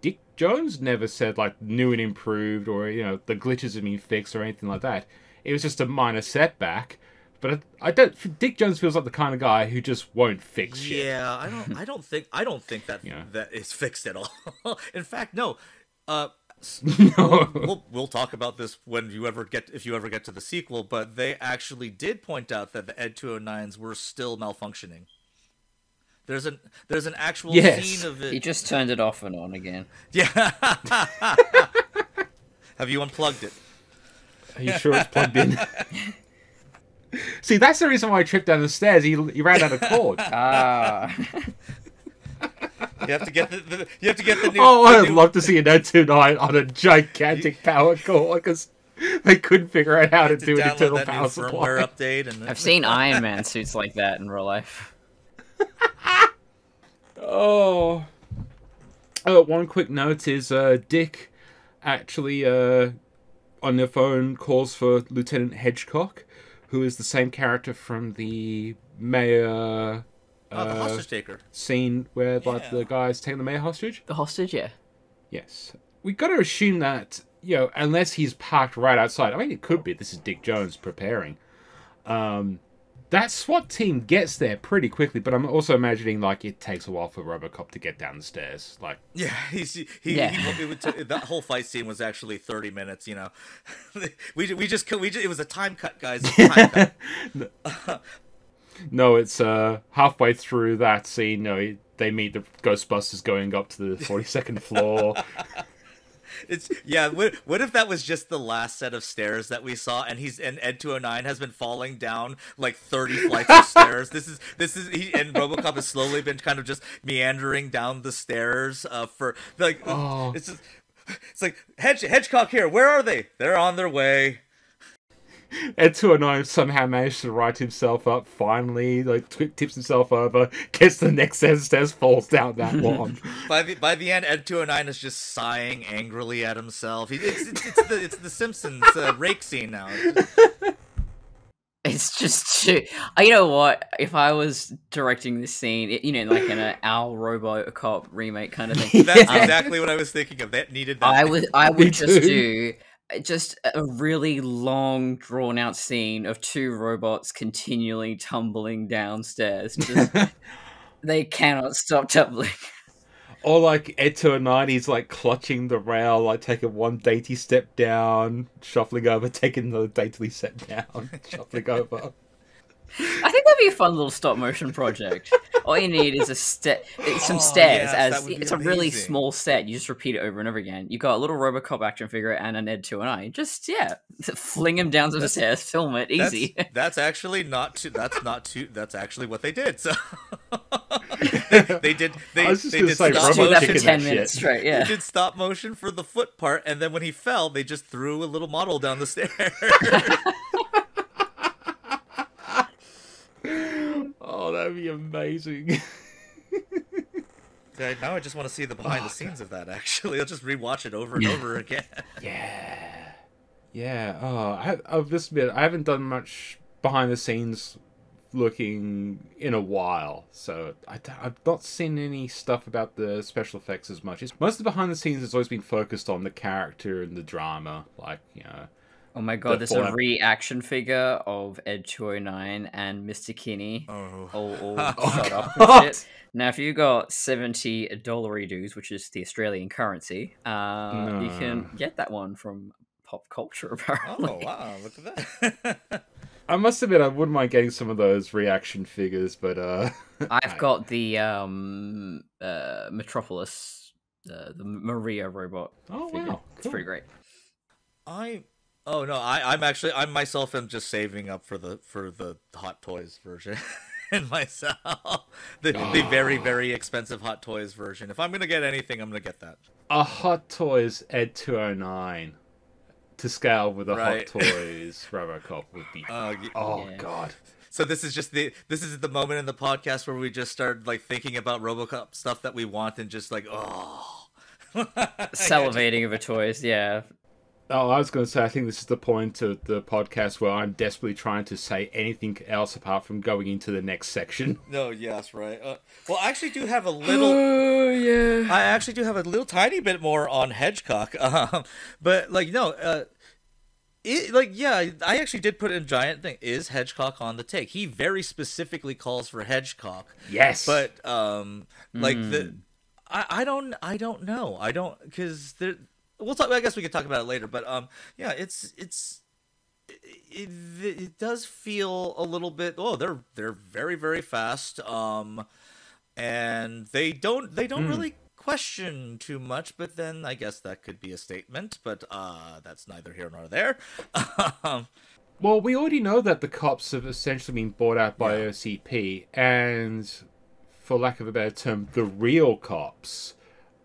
Speaker 3: Dick Jones never said, like, new and improved or, you know, the glitches have been fixed or anything like that. It was just a minor setback. But I, I don't. Dick Jones feels like the kind of guy who just won't fix shit.
Speaker 5: Yeah, I don't. I don't think. I don't think that
Speaker 3: Yeah.
Speaker 5: that is fixed at all. [LAUGHS] In fact, no. Uh, [LAUGHS]
Speaker 3: No.
Speaker 5: we'll, we'll we'll talk about this when you ever get if you ever get to the sequel. But they actually did point out that the Ed 209s were still malfunctioning. There's an there's an actual
Speaker 3: Yes.
Speaker 5: scene of it.
Speaker 4: He just turned it off and on again. [LAUGHS]
Speaker 5: Yeah. Have you unplugged it?
Speaker 3: Are you sure it's plugged in? [LAUGHS] See, that's the reason why I tripped down the stairs. He, he ran out of cord. [LAUGHS]
Speaker 4: Ah,
Speaker 5: You have to get the, the you have to get the new.
Speaker 3: oh, I'd
Speaker 5: new-
Speaker 3: love to see an Ed 29 on a gigantic power cord because they couldn't figure out how to
Speaker 5: to
Speaker 3: do an
Speaker 5: download
Speaker 3: internal power supply.
Speaker 5: update and
Speaker 4: I've seen Iron Man suits like that in real life.
Speaker 3: Oh. Oh, one quick note is uh, Dick actually uh, on the phone calls for Lieutenant Hedgecock, who is the same character from the mayor
Speaker 5: Oh, the
Speaker 3: uh,
Speaker 5: hostage taker.
Speaker 3: scene where like
Speaker 5: Yeah.
Speaker 3: the guy's taking the mayor hostage.
Speaker 4: The hostage, yeah.
Speaker 3: Yes, we got to assume that you know unless he's parked right outside. I mean, it could be this is Dick Jones preparing. Um, that SWAT team gets there pretty quickly, but I'm also imagining like it takes a while for RoboCop to get down the stairs. Like,
Speaker 5: Yeah, he's, he, he,
Speaker 4: Yeah.
Speaker 5: he, it would t- that whole fight scene was actually 30 minutes, you know. [LAUGHS] we, we just we just, it was a time cut, guys. time cut. [LAUGHS]
Speaker 3: no, it's uh halfway through that scene. No, they meet the Ghostbusters going up to the 42nd floor. [LAUGHS]
Speaker 5: It's yeah, what, what if that was just the last set of stairs that we saw and he's and Ed 209 has been falling down like 30 flights of stairs. This is this is he and RoboCop has slowly been kind of just meandering down the stairs uh for like
Speaker 3: Oh.
Speaker 5: it's just, it's like Hedge Hedgecock here. Where are they? They're on their way. [LAUGHS]
Speaker 3: Ed 209 somehow managed to write himself up finally, like twi- tips himself over, [LAUGHS] gets the next set of stairs, falls down that [LAUGHS] one.
Speaker 5: By the by the end, Ed 209 is just sighing angrily at himself. He, it's, it's, it's the it's the Simpsons uh, rake scene now.
Speaker 4: It's just too. You know what? If I was directing this scene, it- you know, like in an Al RoboCop remake kind of thing,
Speaker 5: That's
Speaker 4: Um,
Speaker 5: exactly what I was thinking of. That needed that.
Speaker 4: I would I
Speaker 3: Me
Speaker 4: would just
Speaker 3: too.
Speaker 4: do just a really long drawn out scene of two robots continually tumbling downstairs. Just, [LAUGHS] they cannot stop tumbling.
Speaker 3: Or like Ed 209, he's like clutching the rail, like taking one dainty step down, shuffling over, taking another daintily step down, [LAUGHS] shuffling over.
Speaker 4: I think that'd be a fun little stop motion project. All you need is a step, some
Speaker 5: Oh,
Speaker 4: stairs.
Speaker 5: yes,
Speaker 4: as
Speaker 5: would be
Speaker 4: it's a really small set. You just repeat it over and over again. You got a little RoboCop action figure and an Ed two and I. Just yeah, [LAUGHS] fling him down to the stairs, film it, easy. [LAUGHS]
Speaker 5: that's actually not too. That's not too. That's actually what they did. So [LAUGHS] they, they did. They,
Speaker 3: I was just
Speaker 5: they did
Speaker 3: say,
Speaker 5: stop
Speaker 4: just do
Speaker 3: Robot
Speaker 4: that for ten minutes
Speaker 3: shit.
Speaker 4: straight.
Speaker 5: They
Speaker 4: Yeah.
Speaker 5: did stop motion for the foot part, and then when he fell, they just threw a little model down the stairs.
Speaker 3: Oh, that'd be amazing. [LAUGHS]
Speaker 5: Okay, now I just want to see the behind the oh, scenes of that. Actually, I'll just rewatch it over and over again. [LAUGHS]
Speaker 3: yeah. Yeah. Oh, I, I'll just admit, I haven't done much behind the scenes looking in a while, so I, have not seen any stuff about the special effects as much. It's, most of the behind the scenes has always been focused on the character and the drama, like you know.
Speaker 4: Oh my god,
Speaker 3: The
Speaker 4: there's a reaction figure of Ed 209 and Mr. Kinney
Speaker 5: Oh.
Speaker 4: all, [LAUGHS] all
Speaker 5: Oh,
Speaker 4: shot up and shit. Now, if you got 70 dollary dues, which is the Australian currency, uh, you can get that one from pop culture, [LAUGHS] apparently.
Speaker 5: Oh wow! Look at that. [LAUGHS]
Speaker 3: I must admit, I wouldn't mind getting some of those reaction figures, but uh,
Speaker 4: I've got the um, uh, Metropolis, uh, the Maria robot.
Speaker 3: Oh,
Speaker 4: figure.
Speaker 3: wow,
Speaker 4: It's pretty great.
Speaker 5: I oh no, I I'm actually I myself am just saving up for the for the Hot Toys version. [LAUGHS] And myself, the the very very expensive Hot Toys version. If I'm gonna get anything, I'm gonna get that.
Speaker 3: a Hot Toys Ed 209 to scale with a
Speaker 5: Right.
Speaker 3: Hot [LAUGHS] Toys Robocop would be.
Speaker 5: Uh,
Speaker 3: oh
Speaker 4: Yeah.
Speaker 3: God.
Speaker 5: So this is just the this is the moment in the podcast where we just start like thinking about RoboCop stuff that we want and just like oh. [LAUGHS]
Speaker 4: Salivating over toys, yeah.
Speaker 3: Oh, I was going to say, I think this is the point of the podcast where I'm desperately trying to say anything else apart from going into the next section. [LAUGHS]
Speaker 5: No, yes, right. Uh, well, I actually do have a [GASPS] little.
Speaker 3: Oh yeah.
Speaker 5: I actually do have a little tiny bit more on Hedgecock, [LAUGHS] um, but like no, uh, it, like yeah, I actually did put in giant thing. Is Hedgecock on the take? He very specifically calls for Hedgecock.
Speaker 3: Yes.
Speaker 5: But um, like
Speaker 3: Hmm.
Speaker 5: the, I I don't I don't know. I don't because there. We'll talk. I guess we could talk about it later. But um, yeah, it's it's. It, it, it does feel a little bit. Oh, they're they're very very fast. Um, and they don't they don't really question too much. But then I guess that could be a statement. But uh, that's neither here nor there. [LAUGHS] um,
Speaker 3: Well, we already know that the cops have essentially been bought out by
Speaker 5: Yeah.
Speaker 3: OCP, and for lack of a better term, the real cops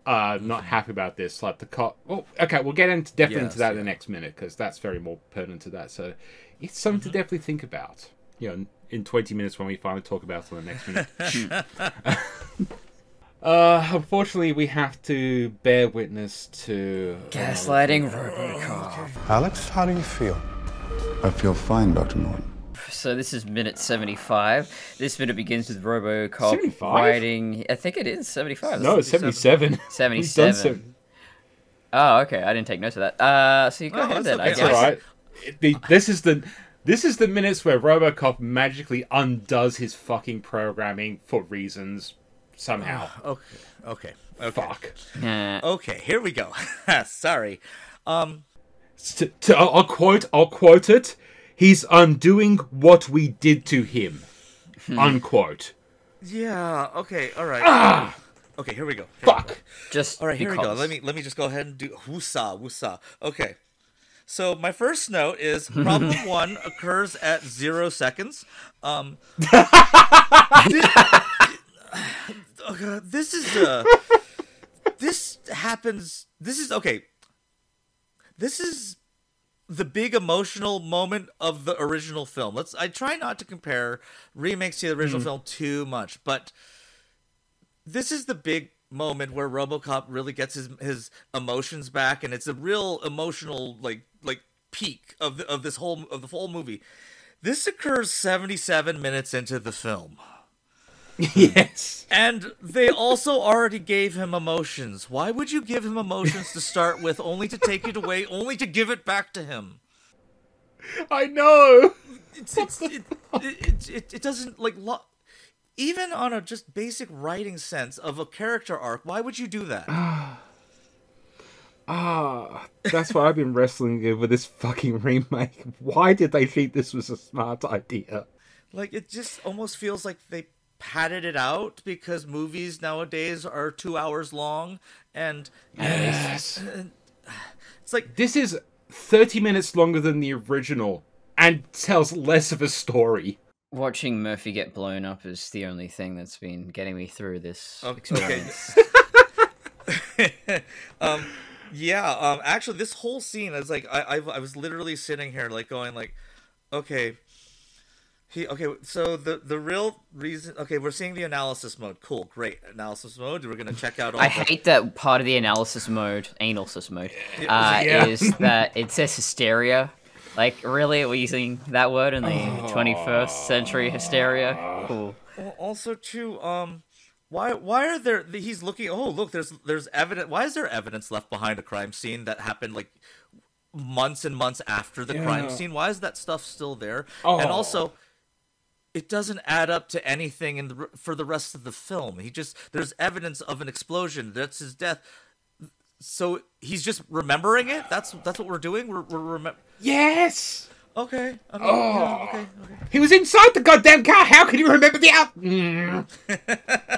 Speaker 3: are not happy about this. Like the cop. Well, okay, we'll get into definitely
Speaker 5: Yes,
Speaker 3: into that in the next minute because that's very more pertinent to that. So it's something
Speaker 5: Mm-hmm.
Speaker 3: to definitely think about. You know, in twenty minutes when we finally talk about it in the next minute. [LAUGHS] [LAUGHS] uh, unfortunately, we have to bear witness to
Speaker 4: Gaslighting Robocop.
Speaker 7: Alex, how do you feel?
Speaker 8: I feel fine, Dr. Norton.
Speaker 4: So this is minute 75. This minute begins with RoboCop
Speaker 3: 75?
Speaker 4: riding. I think it is 75.
Speaker 3: No, it's [LAUGHS] seventy-seven. We've done
Speaker 4: 77. Oh, okay. I didn't take notes of that. Uh, so you go
Speaker 5: Oh,
Speaker 4: ahead
Speaker 5: that's
Speaker 4: then. I guess.
Speaker 3: It's all right. It- the- this is the this is the minutes where RoboCop magically undoes his fucking programming for reasons somehow.
Speaker 5: okay. Okay. Okay.
Speaker 3: Fuck.
Speaker 4: Uh,
Speaker 5: Okay. Here we go. [LAUGHS] Sorry. Um.
Speaker 3: To, to, I'll, I'll quote. I'll quote it. He's undoing what we did to him. Unquote.
Speaker 5: Yeah. Okay. All right. Ah! Okay. Here we go. Here we go.
Speaker 3: Fuck.
Speaker 4: just
Speaker 5: All right, here we go. Let me let me just go ahead and do woosah woosah. Okay. So my first note is problem [LAUGHS] one occurs at zero seconds. Um, this, [LAUGHS] okay, this is uh, this happens. This is okay. This is the big emotional moment of the original film. Let's. I try not to compare remakes to the original mm-hmm. film too much, but this is the big moment where RoboCop really gets his his emotions back, and it's a real emotional like like peak of the, of this whole of the whole movie. This occurs 77 minutes into the film. [LAUGHS]
Speaker 3: yes.
Speaker 5: And they also already gave him emotions. Why would you give him emotions to start with, only to take it away, only to give it back to him?
Speaker 3: I know.
Speaker 5: It's, it's, it, it, it, it doesn't like lo- even on a just basic writing sense of a character arc. Why would you do that? [SIGHS]
Speaker 3: Ah, that's why I've been wrestling with this fucking remake. Why did they think this was a smart idea?
Speaker 5: Like it just almost feels like they padded it out because movies nowadays are two hours long, and
Speaker 3: Yes.
Speaker 5: it's like
Speaker 3: This is 30 minutes longer than the original and tells less of a story.
Speaker 4: Watching Murphy get blown up is the only thing that's been getting me through this
Speaker 5: Okay.
Speaker 4: experience. [LAUGHS] [LAUGHS]
Speaker 5: um yeah um actually this whole scene is like i i, I was literally sitting here like going like okay he okay so the the real reason okay we're seeing the analysis mode cool great analysis mode we're gonna check out all
Speaker 4: I
Speaker 5: the,
Speaker 4: hate that part of the analysis mode, analysis mode, uh,
Speaker 3: Yeah.
Speaker 4: is that it says hysteria. Like, really, we're using that word in the 21st century hysteria? Cool.
Speaker 5: Al- also too um why why are there he's looking oh look there's there's evidence why is there evidence left behind a crime scene that happened like months and months after the crime scene why is that stuff still there
Speaker 3: Oh.
Speaker 5: and also it doesn't add up to anything in the, for the rest of the film he just there's evidence of an explosion that's his death so he's just remembering it that's that's what we're doing we're, we're
Speaker 3: Yes!
Speaker 5: okay I mean, yeah, okay okay
Speaker 3: He was inside the goddamn car! How can you remember the out? Mm. [LAUGHS]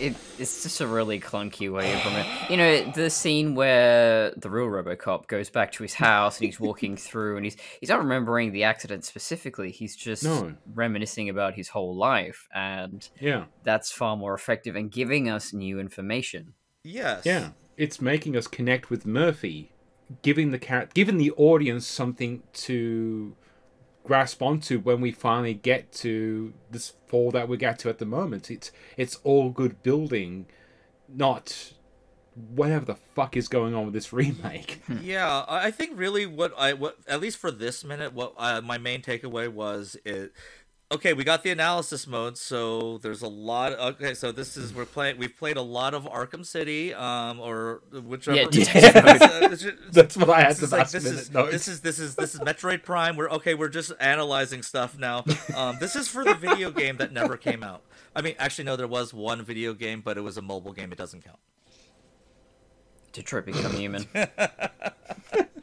Speaker 4: It, it's just a really clunky way of it. You know, the scene where the real RoboCop goes back to his house and he's walking [LAUGHS] through, and he's he's not remembering the accident specifically. He's just
Speaker 3: No.
Speaker 4: reminiscing about his whole life, and
Speaker 3: Yeah.
Speaker 4: that's far more effective and giving us new information.
Speaker 5: yes
Speaker 3: Yeah. It's making us connect with Murphy, giving the char- giving the audience something to grasp onto when we finally get to this fall that we get to at the moment. It's it's all good building, not whatever the fuck is going on with this [LAUGHS] remake. [LAUGHS]
Speaker 5: Yeah, I think really what I what at least for this minute, what I, my main takeaway was it okay, we got the analysis mode, so there's a lot. Okay, so this is we're playing. We've played a lot of Arkham City, um, or whichever.
Speaker 4: Yeah,
Speaker 5: It's, uh, it's-
Speaker 3: That's what I had
Speaker 5: this is like this is
Speaker 3: notes.
Speaker 5: this is this is this is Metroid Prime. We're okay. We're just analyzing stuff now. Um, this is for the video game that never came out. I mean, actually, no, there was one video game, but it was a mobile game. It doesn't count.
Speaker 4: Detroit Become Human. [LAUGHS]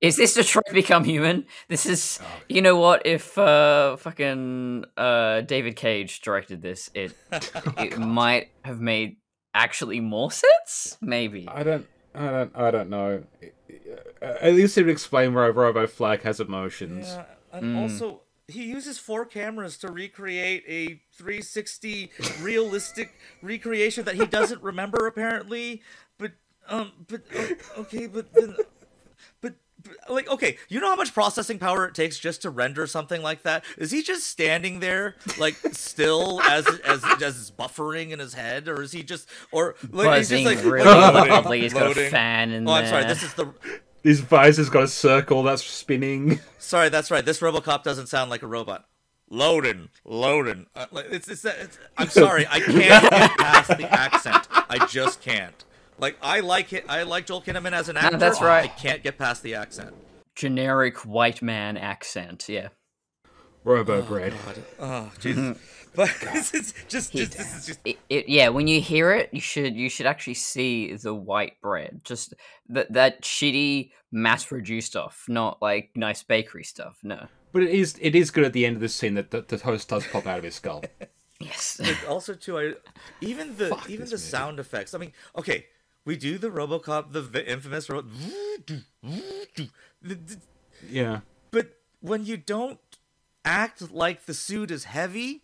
Speaker 4: Is this Detroit Become Human? This is, you know what? If uh, fucking uh, David Cage directed this, it [LAUGHS] it might have made actually more sense. Maybe.
Speaker 3: I don't, I don't, I don't know. At least it would explain why Robo Flag has emotions.
Speaker 5: Yeah, and also he uses four cameras to recreate a 360 realistic recreation that he doesn't [LAUGHS] remember apparently. But um, but okay, but then, but, but like okay, you know how much processing power it takes just to render something like that? Is he just standing there like [LAUGHS] still as as as it's buffering in his head, or is he just or like he's just like
Speaker 4: really
Speaker 5: loading,
Speaker 4: loudly. He's got a fan in
Speaker 5: Oh, I'm sorry. This is the
Speaker 3: His visor's got a circle that's spinning.
Speaker 5: Sorry, that's right. This RoboCop doesn't sound like a robot. Loading, loading. Uh, like, it's, it's, it's, I'm sorry, I can't get past the accent. I just can't. Like I like it. I like Joel Kinnaman as an actor.
Speaker 4: that's right.
Speaker 5: I can't get past the accent.
Speaker 4: Generic white man accent. Yeah.
Speaker 3: Robo oh, Bread.
Speaker 5: Oh, Jesus. [LAUGHS] But [LAUGHS] this is just, just this is just.
Speaker 4: It, it, yeah, when you hear it, you should you should actually see the white bread, just that that shitty mass-produced stuff, not like nice bakery stuff. No.
Speaker 3: But it is, it is good at the end of the scene that the, the toast does pop out of his skull. [LAUGHS]
Speaker 4: Yes.
Speaker 5: But also too, I even the
Speaker 3: Fuck
Speaker 5: even the
Speaker 3: movie.
Speaker 5: sound effects. I mean, okay, we do the RoboCop, the, the infamous ro-
Speaker 3: Yeah.
Speaker 5: but when you don't act like the suit is heavy,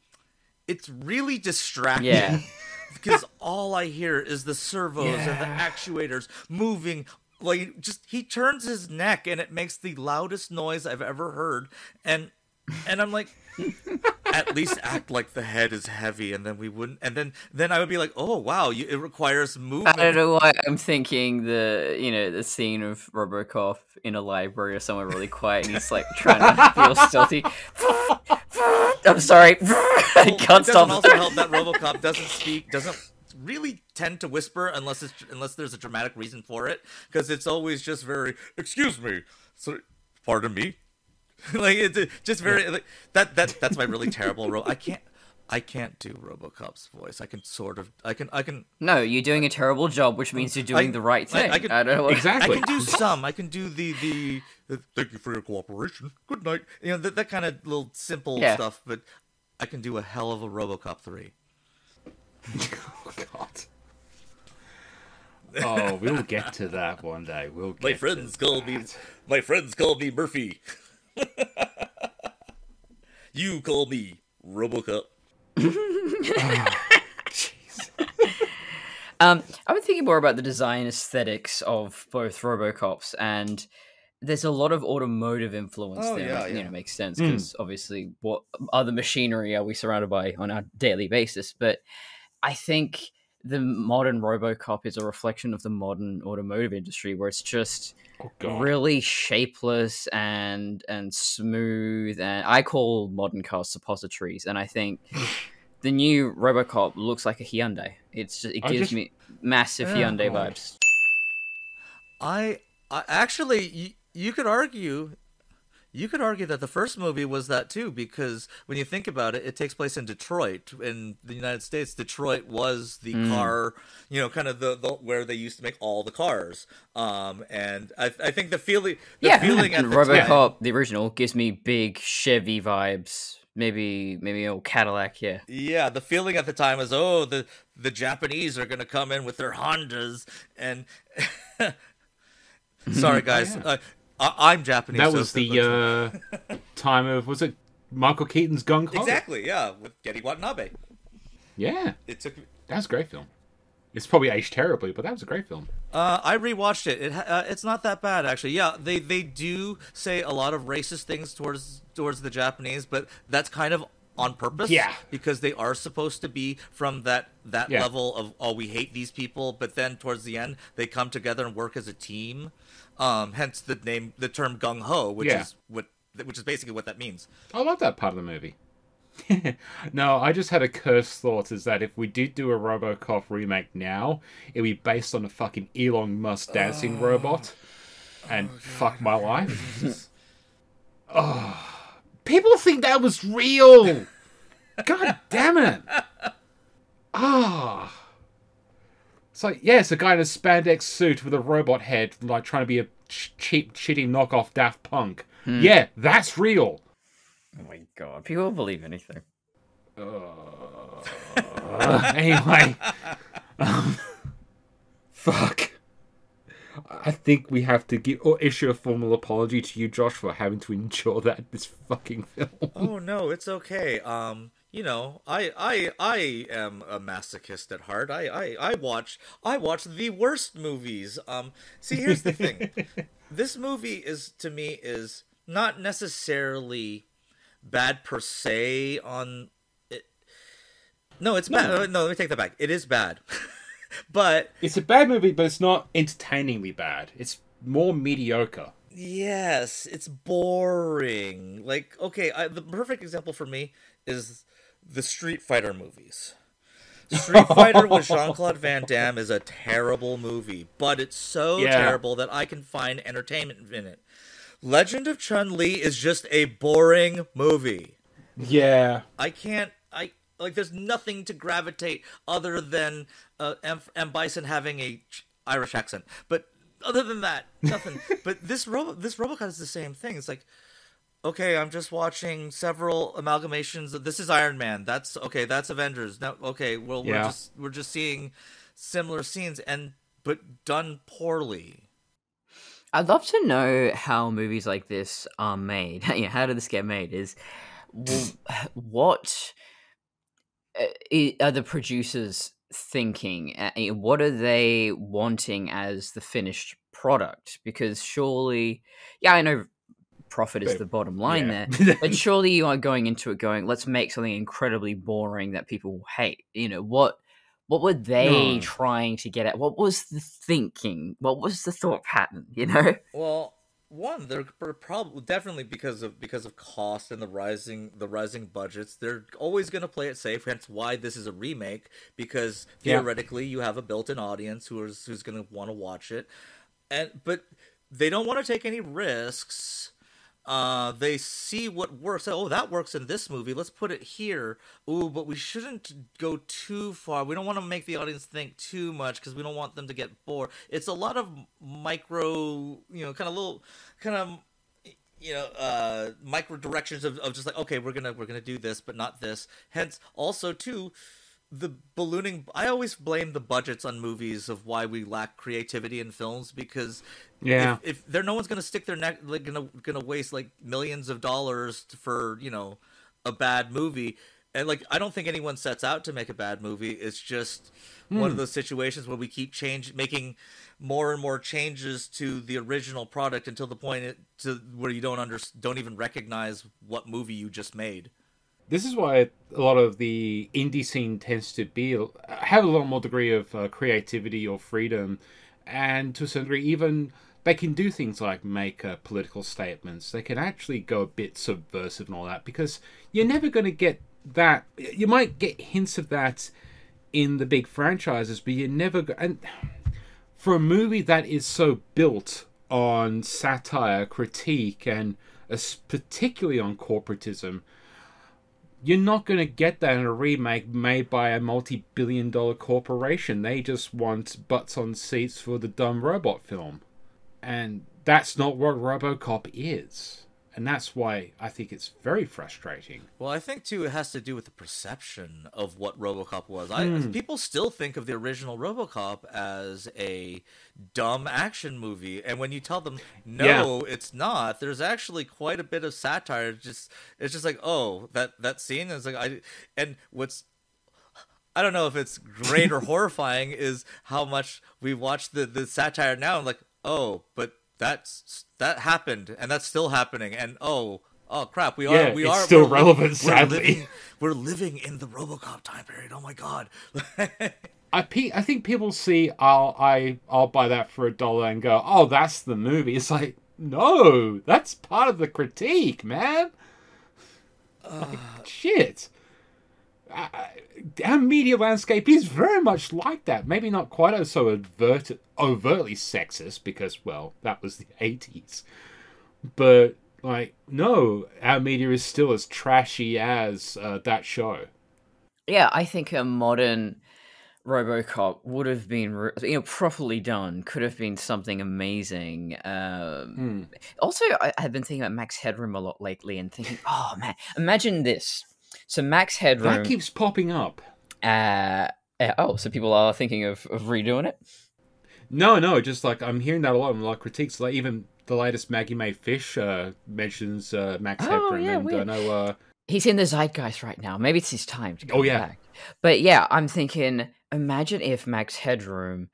Speaker 5: it's really distracting.
Speaker 4: Yeah. [LAUGHS] [LAUGHS]
Speaker 5: because all I hear is the servos and the actuators moving. Like just he turns his neck and it makes the loudest noise I've ever heard, and and I'm like, at least act like the head is heavy, and then we wouldn't, and then then I would be like, oh wow, you, it requires
Speaker 4: I
Speaker 5: movement.
Speaker 4: don't know why I'm thinking the you know the scene of RoboCop in a library or somewhere really quiet, and he's like trying to feel [LAUGHS] stealthy. I'm sorry, [LAUGHS] I
Speaker 5: it
Speaker 4: can't
Speaker 5: doesn't
Speaker 4: stop.
Speaker 5: also help that [LAUGHS] RoboCop doesn't speak, doesn't really tend to whisper unless it's unless there's a dramatic reason for it, because it's always just very, excuse me, so, pardon me, [LAUGHS] like it's uh, just very like that that that's my really terrible role. I can't. I can't do RoboCop's voice. I can sort of. I can. I can.
Speaker 4: No, you're doing a terrible job, which means you're doing
Speaker 5: I-
Speaker 4: the right thing. I,
Speaker 5: I could-
Speaker 4: don't know. What,
Speaker 3: Exactly.
Speaker 5: I can do [LAUGHS] some. I can do the the. the Thank you for your cooperation. Good night. You know that that kind of little simple
Speaker 4: Yeah.
Speaker 5: stuff. But I can do a hell of a RoboCop three. [LAUGHS]
Speaker 3: Oh, God. Oh, we'll get to that one day. We'll get
Speaker 5: My
Speaker 3: to
Speaker 5: friends call me my friends call me Murphy. [LAUGHS] you call me RoboCop. [LAUGHS]
Speaker 4: Um, I've been thinking more about the design aesthetics of both RoboCops, and there's a lot of automotive influence
Speaker 5: Oh,
Speaker 4: there.
Speaker 5: yeah,
Speaker 4: You
Speaker 5: yeah.
Speaker 4: know, makes sense because obviously, what other machinery are we surrounded by on our daily basis? But I think the modern RoboCop is a reflection of the modern automotive industry, where it's just
Speaker 3: Oh,
Speaker 4: really shapeless and and smooth and I call modern cars suppositories and I think [LAUGHS] the new RoboCop looks like a Hyundai. It's just, it gives
Speaker 3: just-
Speaker 4: me massive
Speaker 5: Yeah.
Speaker 4: Hyundai
Speaker 3: Oh.
Speaker 4: vibes.
Speaker 5: I, I actually you, you could argue you could argue that the first movie was that too because when you think about it it takes place in Detroit in the United States Detroit was the
Speaker 4: Mm.
Speaker 5: car you know kind of the, the where they used to make all the cars um and I, I think the feeling the
Speaker 4: yeah,
Speaker 5: feeling at [LAUGHS] the
Speaker 4: RoboCop,
Speaker 5: time,
Speaker 4: the original, gives me big Chevy vibes. Maybe maybe old Cadillac. Yeah.
Speaker 5: Yeah, the feeling at the time was, oh, the the Japanese are gonna come in with their Hondas, and [LAUGHS] sorry [LAUGHS] guys, uh, I, I'm Japanese.
Speaker 3: That
Speaker 5: so
Speaker 3: was the uh, time of was it Michael Keaton's Gung Ho?
Speaker 5: exactly yeah with Gedde Watanabe.
Speaker 3: Yeah,
Speaker 5: It took.
Speaker 3: that was a great film. It's probably aged terribly, but that was a great film.
Speaker 5: Uh, I rewatched it. It uh, it's not that bad actually. Yeah, they they do say a lot of racist things towards towards the Japanese, but that's kind of on purpose.
Speaker 3: Yeah.
Speaker 5: because they are supposed to be from that that
Speaker 3: Yeah.
Speaker 5: level of oh we hate these people, but then towards the end they come together and work as a team. Um, hence the name, the term gung ho, which
Speaker 3: Yeah.
Speaker 5: is what which is basically what that means.
Speaker 3: I love that part of the movie. [LAUGHS] no, I just had a cursed thought is that if we did do a RoboCop remake now, it'd be based on a fucking Elon Musk dancing robot, and fuck my life. [LAUGHS] oh, people think that was real. [LAUGHS] God damn it! Ah. It's like, yeah, it's a guy in a spandex suit with a robot head, like trying to be a ch- cheap, shitty knockoff Daft Punk. Yeah, that's real.
Speaker 4: Oh my god, people believe anything.
Speaker 3: Uh, [LAUGHS] anyway, um, fuck. I think we have to give or issue a formal apology to you, Josh, for having to endure that this fucking film.
Speaker 5: Oh no, it's okay. Um, you know, I I I am a masochist at heart. I I I watch I watch the worst movies. Um, see, here's the thing. [LAUGHS] this movie is to me is not necessarily bad per se on it. No, it's bad. No, let me take that back. It is bad. [LAUGHS] but
Speaker 3: It's a bad movie, but it's not entertainingly bad. It's more mediocre.
Speaker 5: Yes, it's boring. Like, okay, I, the perfect example for me is the Street Fighter movies. Street Fighter with Jean Claude Van Damme is a terrible movie, but it's so
Speaker 3: Yeah.
Speaker 5: terrible that I can find entertainment in it. Legend of Chun Li is just a boring movie.
Speaker 3: Yeah.
Speaker 5: I can't. I like. There's nothing to gravitate other than uh, M. M. Bison having a ch- Irish accent. But other than that, nothing. [LAUGHS] but this Robo, this RoboCop is the same thing. It's like, okay, I'm just watching several amalgamations of this is Iron Man. That's okay. That's Avengers. Now, okay, well, we're just we're just seeing similar scenes and but done poorly.
Speaker 4: I'd love to know how movies like this are made. [LAUGHS] you know, how did this get made? Is w- [SIGHS] what uh, are the producers thinking? Uh, you know, What are they wanting as the finished product? Because surely, yeah, I know profit is the bottom line
Speaker 3: yeah.
Speaker 4: there, [LAUGHS] but surely you are going into it going, let's make something incredibly boring that people hate. You know what? What were they
Speaker 3: No.
Speaker 4: trying to get at? What was the thinking? What was the thought pattern? You know?
Speaker 5: Well, one, they're probably definitely because of because of cost and the rising the rising budgets. They're always going to play it safe. Hence, why this is a remake because
Speaker 3: Yeah.
Speaker 5: theoretically you have a built-in audience who is who's going to want to watch it, and but they don't want to take any risks. Uh, they see what works. Oh, that works in this movie. Let's put it here. Ooh, but we shouldn't go too far. We don't want to make the audience think too much because we don't want them to get bored. It's a lot of micro, you know, kind of little, kind of, you know, uh, micro directions of, of just like, okay, we're gonna we're gonna do this, but not this. Hence, also too, the ballooning. I always blame the budgets on movies of why we lack creativity in films because
Speaker 3: Yeah.
Speaker 5: if, if there no one's gonna stick their neck like gonna gonna waste like millions of dollars for you know a bad movie and like i don't think anyone sets out to make a bad movie it's just one of hmm. those situations where we keep change making more and more changes to the original product until the point it, to where you don't under don't even recognize what movie you just made
Speaker 3: this is why a lot of the indie scene tends to be have a lot more degree of uh, creativity or freedom, and to a certain degree, even they can do things like make uh, political statements. They can actually go a bit subversive and all that because you're never going to get that. You might get hints of that in the big franchises, but you're never go- and for a movie that is so built on satire, critique, and particularly on corporatism you're not going to get that in a remake made by a multi-billion dollar corporation. They just want butts on seats for the dumb robot film. And that's not what RoboCop is. And that's why I think it's very frustrating.
Speaker 5: Well, I think too it has to do with the perception of what RoboCop was. I, hmm. People still think of the original RoboCop as a dumb action movie, and when you tell them no, it's not, there's actually quite a bit of satire. Just it's just like oh that that scene is like I and what's I don't know if it's great or [LAUGHS] horrifying is how much we watch the the satire now and like oh but that's that happened and that's still happening and oh oh crap we are
Speaker 3: Yeah,
Speaker 5: we are
Speaker 3: still
Speaker 5: we're living-
Speaker 3: relevant,
Speaker 5: we're
Speaker 3: sadly.
Speaker 5: living, we're living in the RoboCop time period oh my god [LAUGHS]
Speaker 3: I pe- I think people see I'll I I'll buy that for a dollar and go, "Oh, that's the movie." It's like, no, that's part of the critique, man. Like, uh, shit. Our media landscape is very much like that. Maybe not quite as so overt, overtly sexist because, well, that was the 80s. But, like, no, our media is still as trashy as uh, that show.
Speaker 4: Yeah, I think a modern RoboCop would have been, you know, properly done. Could have been something amazing. Um, Also, I, I've been thinking about Max Headroom a lot lately, and thinking, oh man, imagine this. So Max Headroom.
Speaker 3: That keeps popping up.
Speaker 4: uh, uh, oh, so people are thinking of, of redoing it.
Speaker 3: No, no, just like I'm hearing that a lot in like critiques. Like even the latest Maggie Mae Fish uh, mentions uh, Max
Speaker 4: Oh,
Speaker 3: Headroom,
Speaker 4: yeah,
Speaker 3: and I know. Uh,
Speaker 4: He's in the zeitgeist right now. Maybe it's his time to come
Speaker 3: Oh, yeah.
Speaker 4: back. But yeah, I'm thinking. Imagine if Max Headroom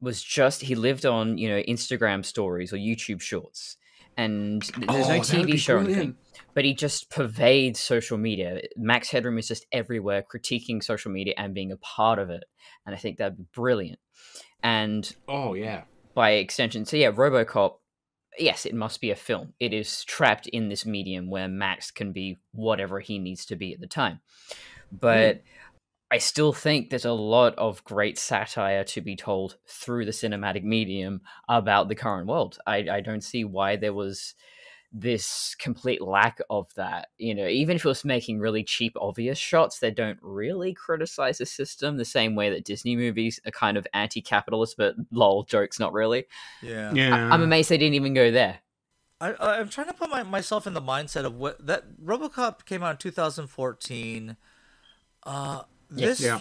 Speaker 4: was just he lived on you know Instagram stories or YouTube Shorts, and there's
Speaker 3: Oh,
Speaker 4: no
Speaker 3: that would be
Speaker 4: TV show or anything. But he just pervades social media. Max Headroom is just everywhere, critiquing social media and being a part of it. And I think that'd be brilliant. And
Speaker 3: oh yeah,
Speaker 4: by extension. So yeah, RoboCop. Yes, it must be a film. It is trapped in this medium where Max can be whatever he needs to be at the time. But hmm. I still think there's a lot of great satire to be told through the cinematic medium about the current world. I, I don't see why there was this complete lack of that. You know, even if it was making really cheap, obvious shots, they don't really criticize the system the same way that Disney movies are kind of anti-capitalist, but lol jokes, not really.
Speaker 5: Yeah.
Speaker 3: yeah.
Speaker 4: I'm amazed they didn't even go there.
Speaker 5: I, I- I'm trying to put my, myself in the mindset of what that RoboCop came out in 2014. Uh, this
Speaker 3: Yeah.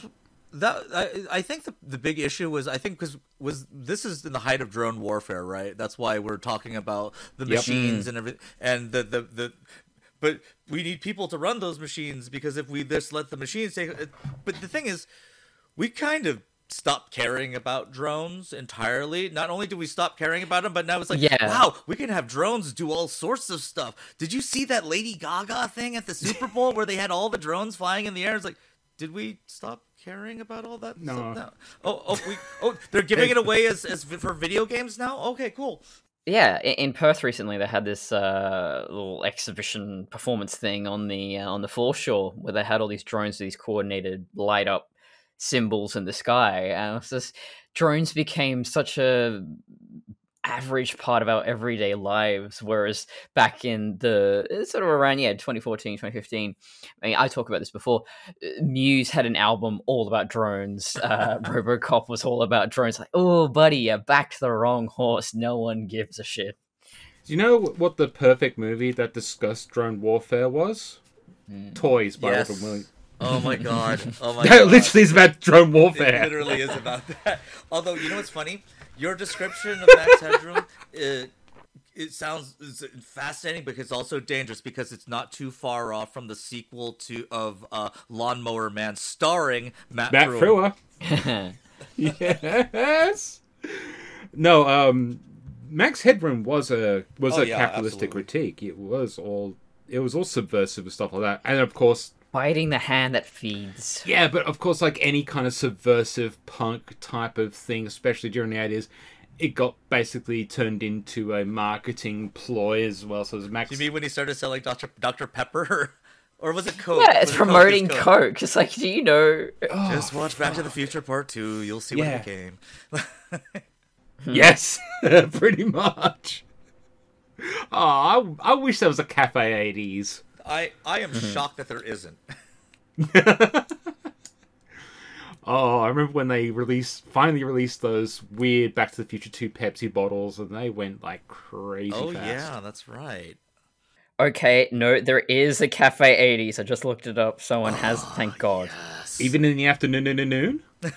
Speaker 5: that I I think the the big issue was I think because was this is in the height of drone warfare, right? That's why we're talking about the
Speaker 3: Yep.
Speaker 5: machines mm. and everything and the the the. But we need people to run those machines because if we just let the machines take, but the thing is, we kind of stopped caring about drones entirely. Not only do we stop caring about them, but now it's like,
Speaker 4: Yeah.
Speaker 5: wow, we can have drones do all sorts of stuff. Did you see that Lady Gaga thing at the Super Bowl where they had all the drones flying in the air? It's like, did we stop caring about all that?
Speaker 3: No.
Speaker 5: stuff now? Oh, oh, we, oh, they're [LAUGHS] giving it away as, as for video games now. Okay, cool.
Speaker 4: Yeah, in Perth recently, they had this uh, little exhibition performance thing on the uh, on the foreshore where they had all these drones, these coordinated light up symbols in the sky, and it's just drones became such a average part of our everyday lives whereas back in the sort of around yeah 2014 2015 i mean i talked about this before uh, muse had an album all about drones uh [LAUGHS] robocop was all about drones like oh buddy you backed the wrong horse no one gives a shit
Speaker 3: Do you know what the perfect movie that discussed drone warfare was? Toys by
Speaker 5: Yes.
Speaker 3: Robin Williams.
Speaker 5: Oh my god. Oh my [LAUGHS]
Speaker 3: That
Speaker 5: god.
Speaker 3: literally is about drone
Speaker 5: It
Speaker 3: warfare.
Speaker 5: literally is about that. Although you know what's funny, your description of Max Headroom, [LAUGHS] it, it sounds it's fascinating, but it's also dangerous because it's not too far off from the sequel to of uh, Lawnmower Man, starring Matt,
Speaker 3: Matt
Speaker 5: Frewer.
Speaker 3: Frewer. [LAUGHS] yes. No, um, Max Headroom was a was
Speaker 5: Oh,
Speaker 3: a
Speaker 5: yeah,
Speaker 3: capitalistic
Speaker 5: absolutely.
Speaker 3: critique. It was all it was all subversive and stuff like that, and of course,
Speaker 4: biting the hand that feeds
Speaker 3: yeah, but of course, like any kind of subversive punk type of thing, especially during the eighties. It got basically turned into a marketing ploy as well. So as Max,
Speaker 5: You mean when he started selling Dr. Dr. Pepper? [LAUGHS] Or was it Coke?
Speaker 4: yeah it's
Speaker 5: Was it Coke?
Speaker 4: promoting coke it's like do you know oh,
Speaker 5: Just watch Back to the Future Part 2. You'll see
Speaker 3: Yeah.
Speaker 5: what it became.
Speaker 3: yes, [LAUGHS] pretty much. Oh, I, I wish there was a cafe eighties.
Speaker 5: I, I am
Speaker 3: Mm-hmm.
Speaker 5: shocked that there isn't. [LAUGHS]
Speaker 3: Oh, I remember when they released finally released those weird Back to the Future 2 Pepsi bottles and they went like crazy
Speaker 5: Oh,
Speaker 3: fast.
Speaker 5: yeah, that's right.
Speaker 4: okay no there is a cafe 80s i just looked it up someone has thank god
Speaker 3: Even in the afternoon noon, noon, noon? [LAUGHS]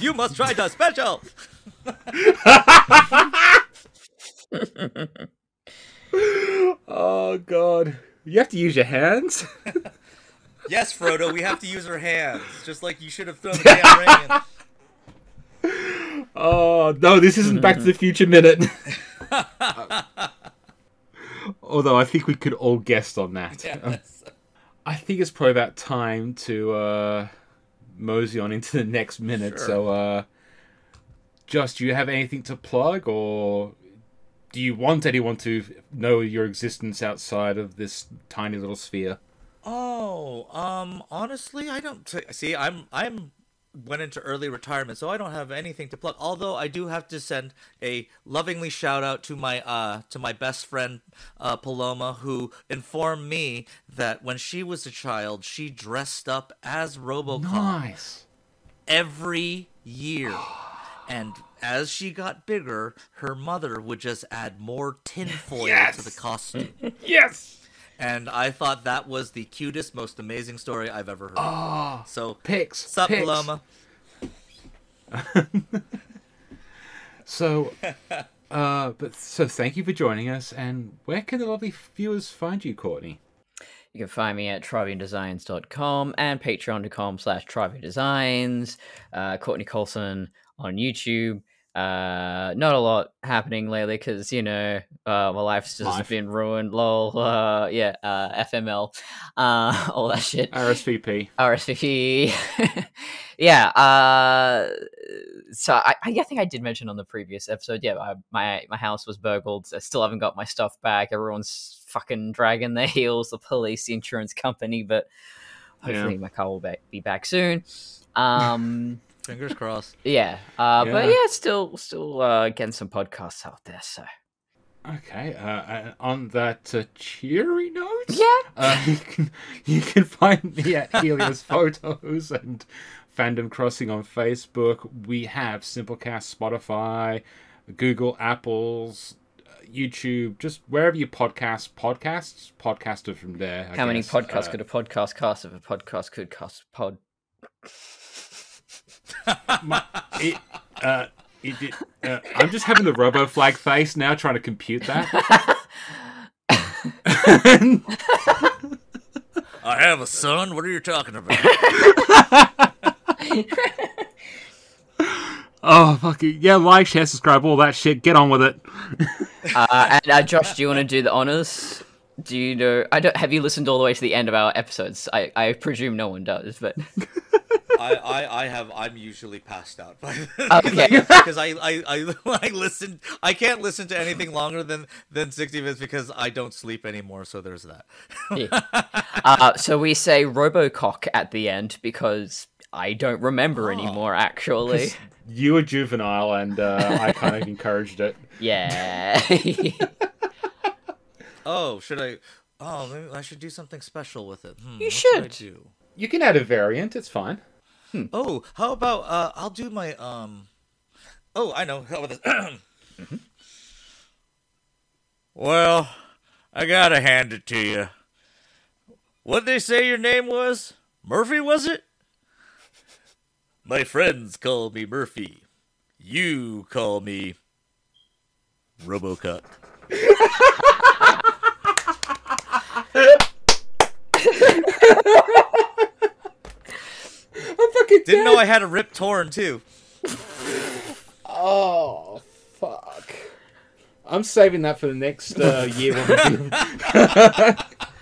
Speaker 5: You must try the special! [LAUGHS]
Speaker 3: Oh god. You have to use your hands. [LAUGHS]
Speaker 5: Yes, Frodo, we have to use our hands, just like you should have thrown the damn [LAUGHS] ring. in.
Speaker 3: Oh no, this isn't Back to the Future minute. [LAUGHS] Although I think we could all guess on that.
Speaker 5: Yes.
Speaker 3: I think it's probably about time to uh, mosey on into the next minute.
Speaker 5: Sure.
Speaker 3: So, uh, Josh, do you have anything to plug, or do you want anyone to know your existence outside of this tiny little sphere?
Speaker 5: Oh, um, honestly, I don't see. I'm I'm went into early retirement, so I don't have anything to plug. Although I do have to send a lovingly shout out to my uh to my best friend uh, Paloma, who informed me that when she was a child, she dressed up as RoboCop
Speaker 3: Nice.
Speaker 5: every year. [GASPS] [GASPS] [GASPS] And as she got bigger, her mother would just add more tinfoil
Speaker 3: Yes!
Speaker 5: to the costume. [LAUGHS]
Speaker 3: Yes.
Speaker 5: and I thought that was the cutest, most amazing story I've ever heard.
Speaker 3: Ah,
Speaker 5: so,
Speaker 3: pics.
Speaker 5: sup,
Speaker 3: pics.
Speaker 5: Paloma? [LAUGHS]
Speaker 3: So, uh, but so thank you for joining us. And where can the lovely viewers find you, Courtney?
Speaker 4: You can find me at traviandesigns.com and patreon.com slash traviandesigns. Uh, Courtney Colson on YouTube. Uh, not a lot happening lately because, you know, uh, my life's just
Speaker 3: Life.
Speaker 4: been ruined. Lol. [LAUGHS] Uh, yeah, uh, FML. Uh, [LAUGHS] all that shit.
Speaker 3: RSVP.
Speaker 4: RSVP. [LAUGHS] yeah. Uh, so I, I think I did mention on the previous episode. Yeah, I, my my house was burgled. I still haven't got my stuff back. Everyone's fucking dragging their heels. The police, the insurance company, but hopefully my car will be, be back soon. Um.
Speaker 5: Fingers crossed. [LAUGHS]
Speaker 4: Yeah. Uh. But
Speaker 3: Yeah.
Speaker 4: yeah, still still uh, getting some podcasts out there. So
Speaker 3: Okay. Uh, uh, on that uh, cheery note,
Speaker 4: yeah.
Speaker 3: uh, [LAUGHS] you can you can find me at [LAUGHS] Helios Photos and Fandom Crossing on Facebook. We have Simplecast, Spotify, Google, Apple's, uh, YouTube, just wherever you podcast podcasts, podcast are from there. I
Speaker 4: How many podcasts
Speaker 3: Uh,
Speaker 4: could a podcast cast if a podcast could cast pod?
Speaker 3: It, uh, it, it, uh, I'm just having the Robo Flag face now, trying to compute that. [LAUGHS]
Speaker 5: I have a son. What are you talking about? [LAUGHS]
Speaker 3: oh, fuck fucking yeah! Like, share, subscribe, all that shit. Get on with it. [LAUGHS]
Speaker 4: Uh, and uh, Josh, do you want to do the honors? Do you know? I don't. Have you listened all the way to the end of our episodes? I, I presume no one does, but
Speaker 5: I, I, I have. I'm usually passed out by [LAUGHS]
Speaker 4: Okay.
Speaker 5: because I, I, I, [LAUGHS] I listen. I can't listen to anything longer than than 60 minutes because I don't sleep anymore. So there's that.
Speaker 4: yeah. [LAUGHS] Uh, so we say Robocock at the end because I don't remember anymore. Actually,
Speaker 3: You were juvenile, and uh, I kind of encouraged it.
Speaker 4: yeah.
Speaker 5: Oh, should I? Oh, maybe I should do something special with it. Hmm,
Speaker 4: You
Speaker 5: what should. I
Speaker 4: should.
Speaker 5: do?
Speaker 3: You can add a variant. It's fine.
Speaker 5: Oh, how about uh I'll do my um Oh, I know. How about this? [CLEARS THROAT] Well, I gotta hand it to you. What'd they say your name was? Murphy, was it? My friends call me Murphy. You call me Robocut. [LAUGHS] Didn't know I had a rip torn too.
Speaker 3: Oh fuck! I'm saving that for the next uh, year when we do [LAUGHS]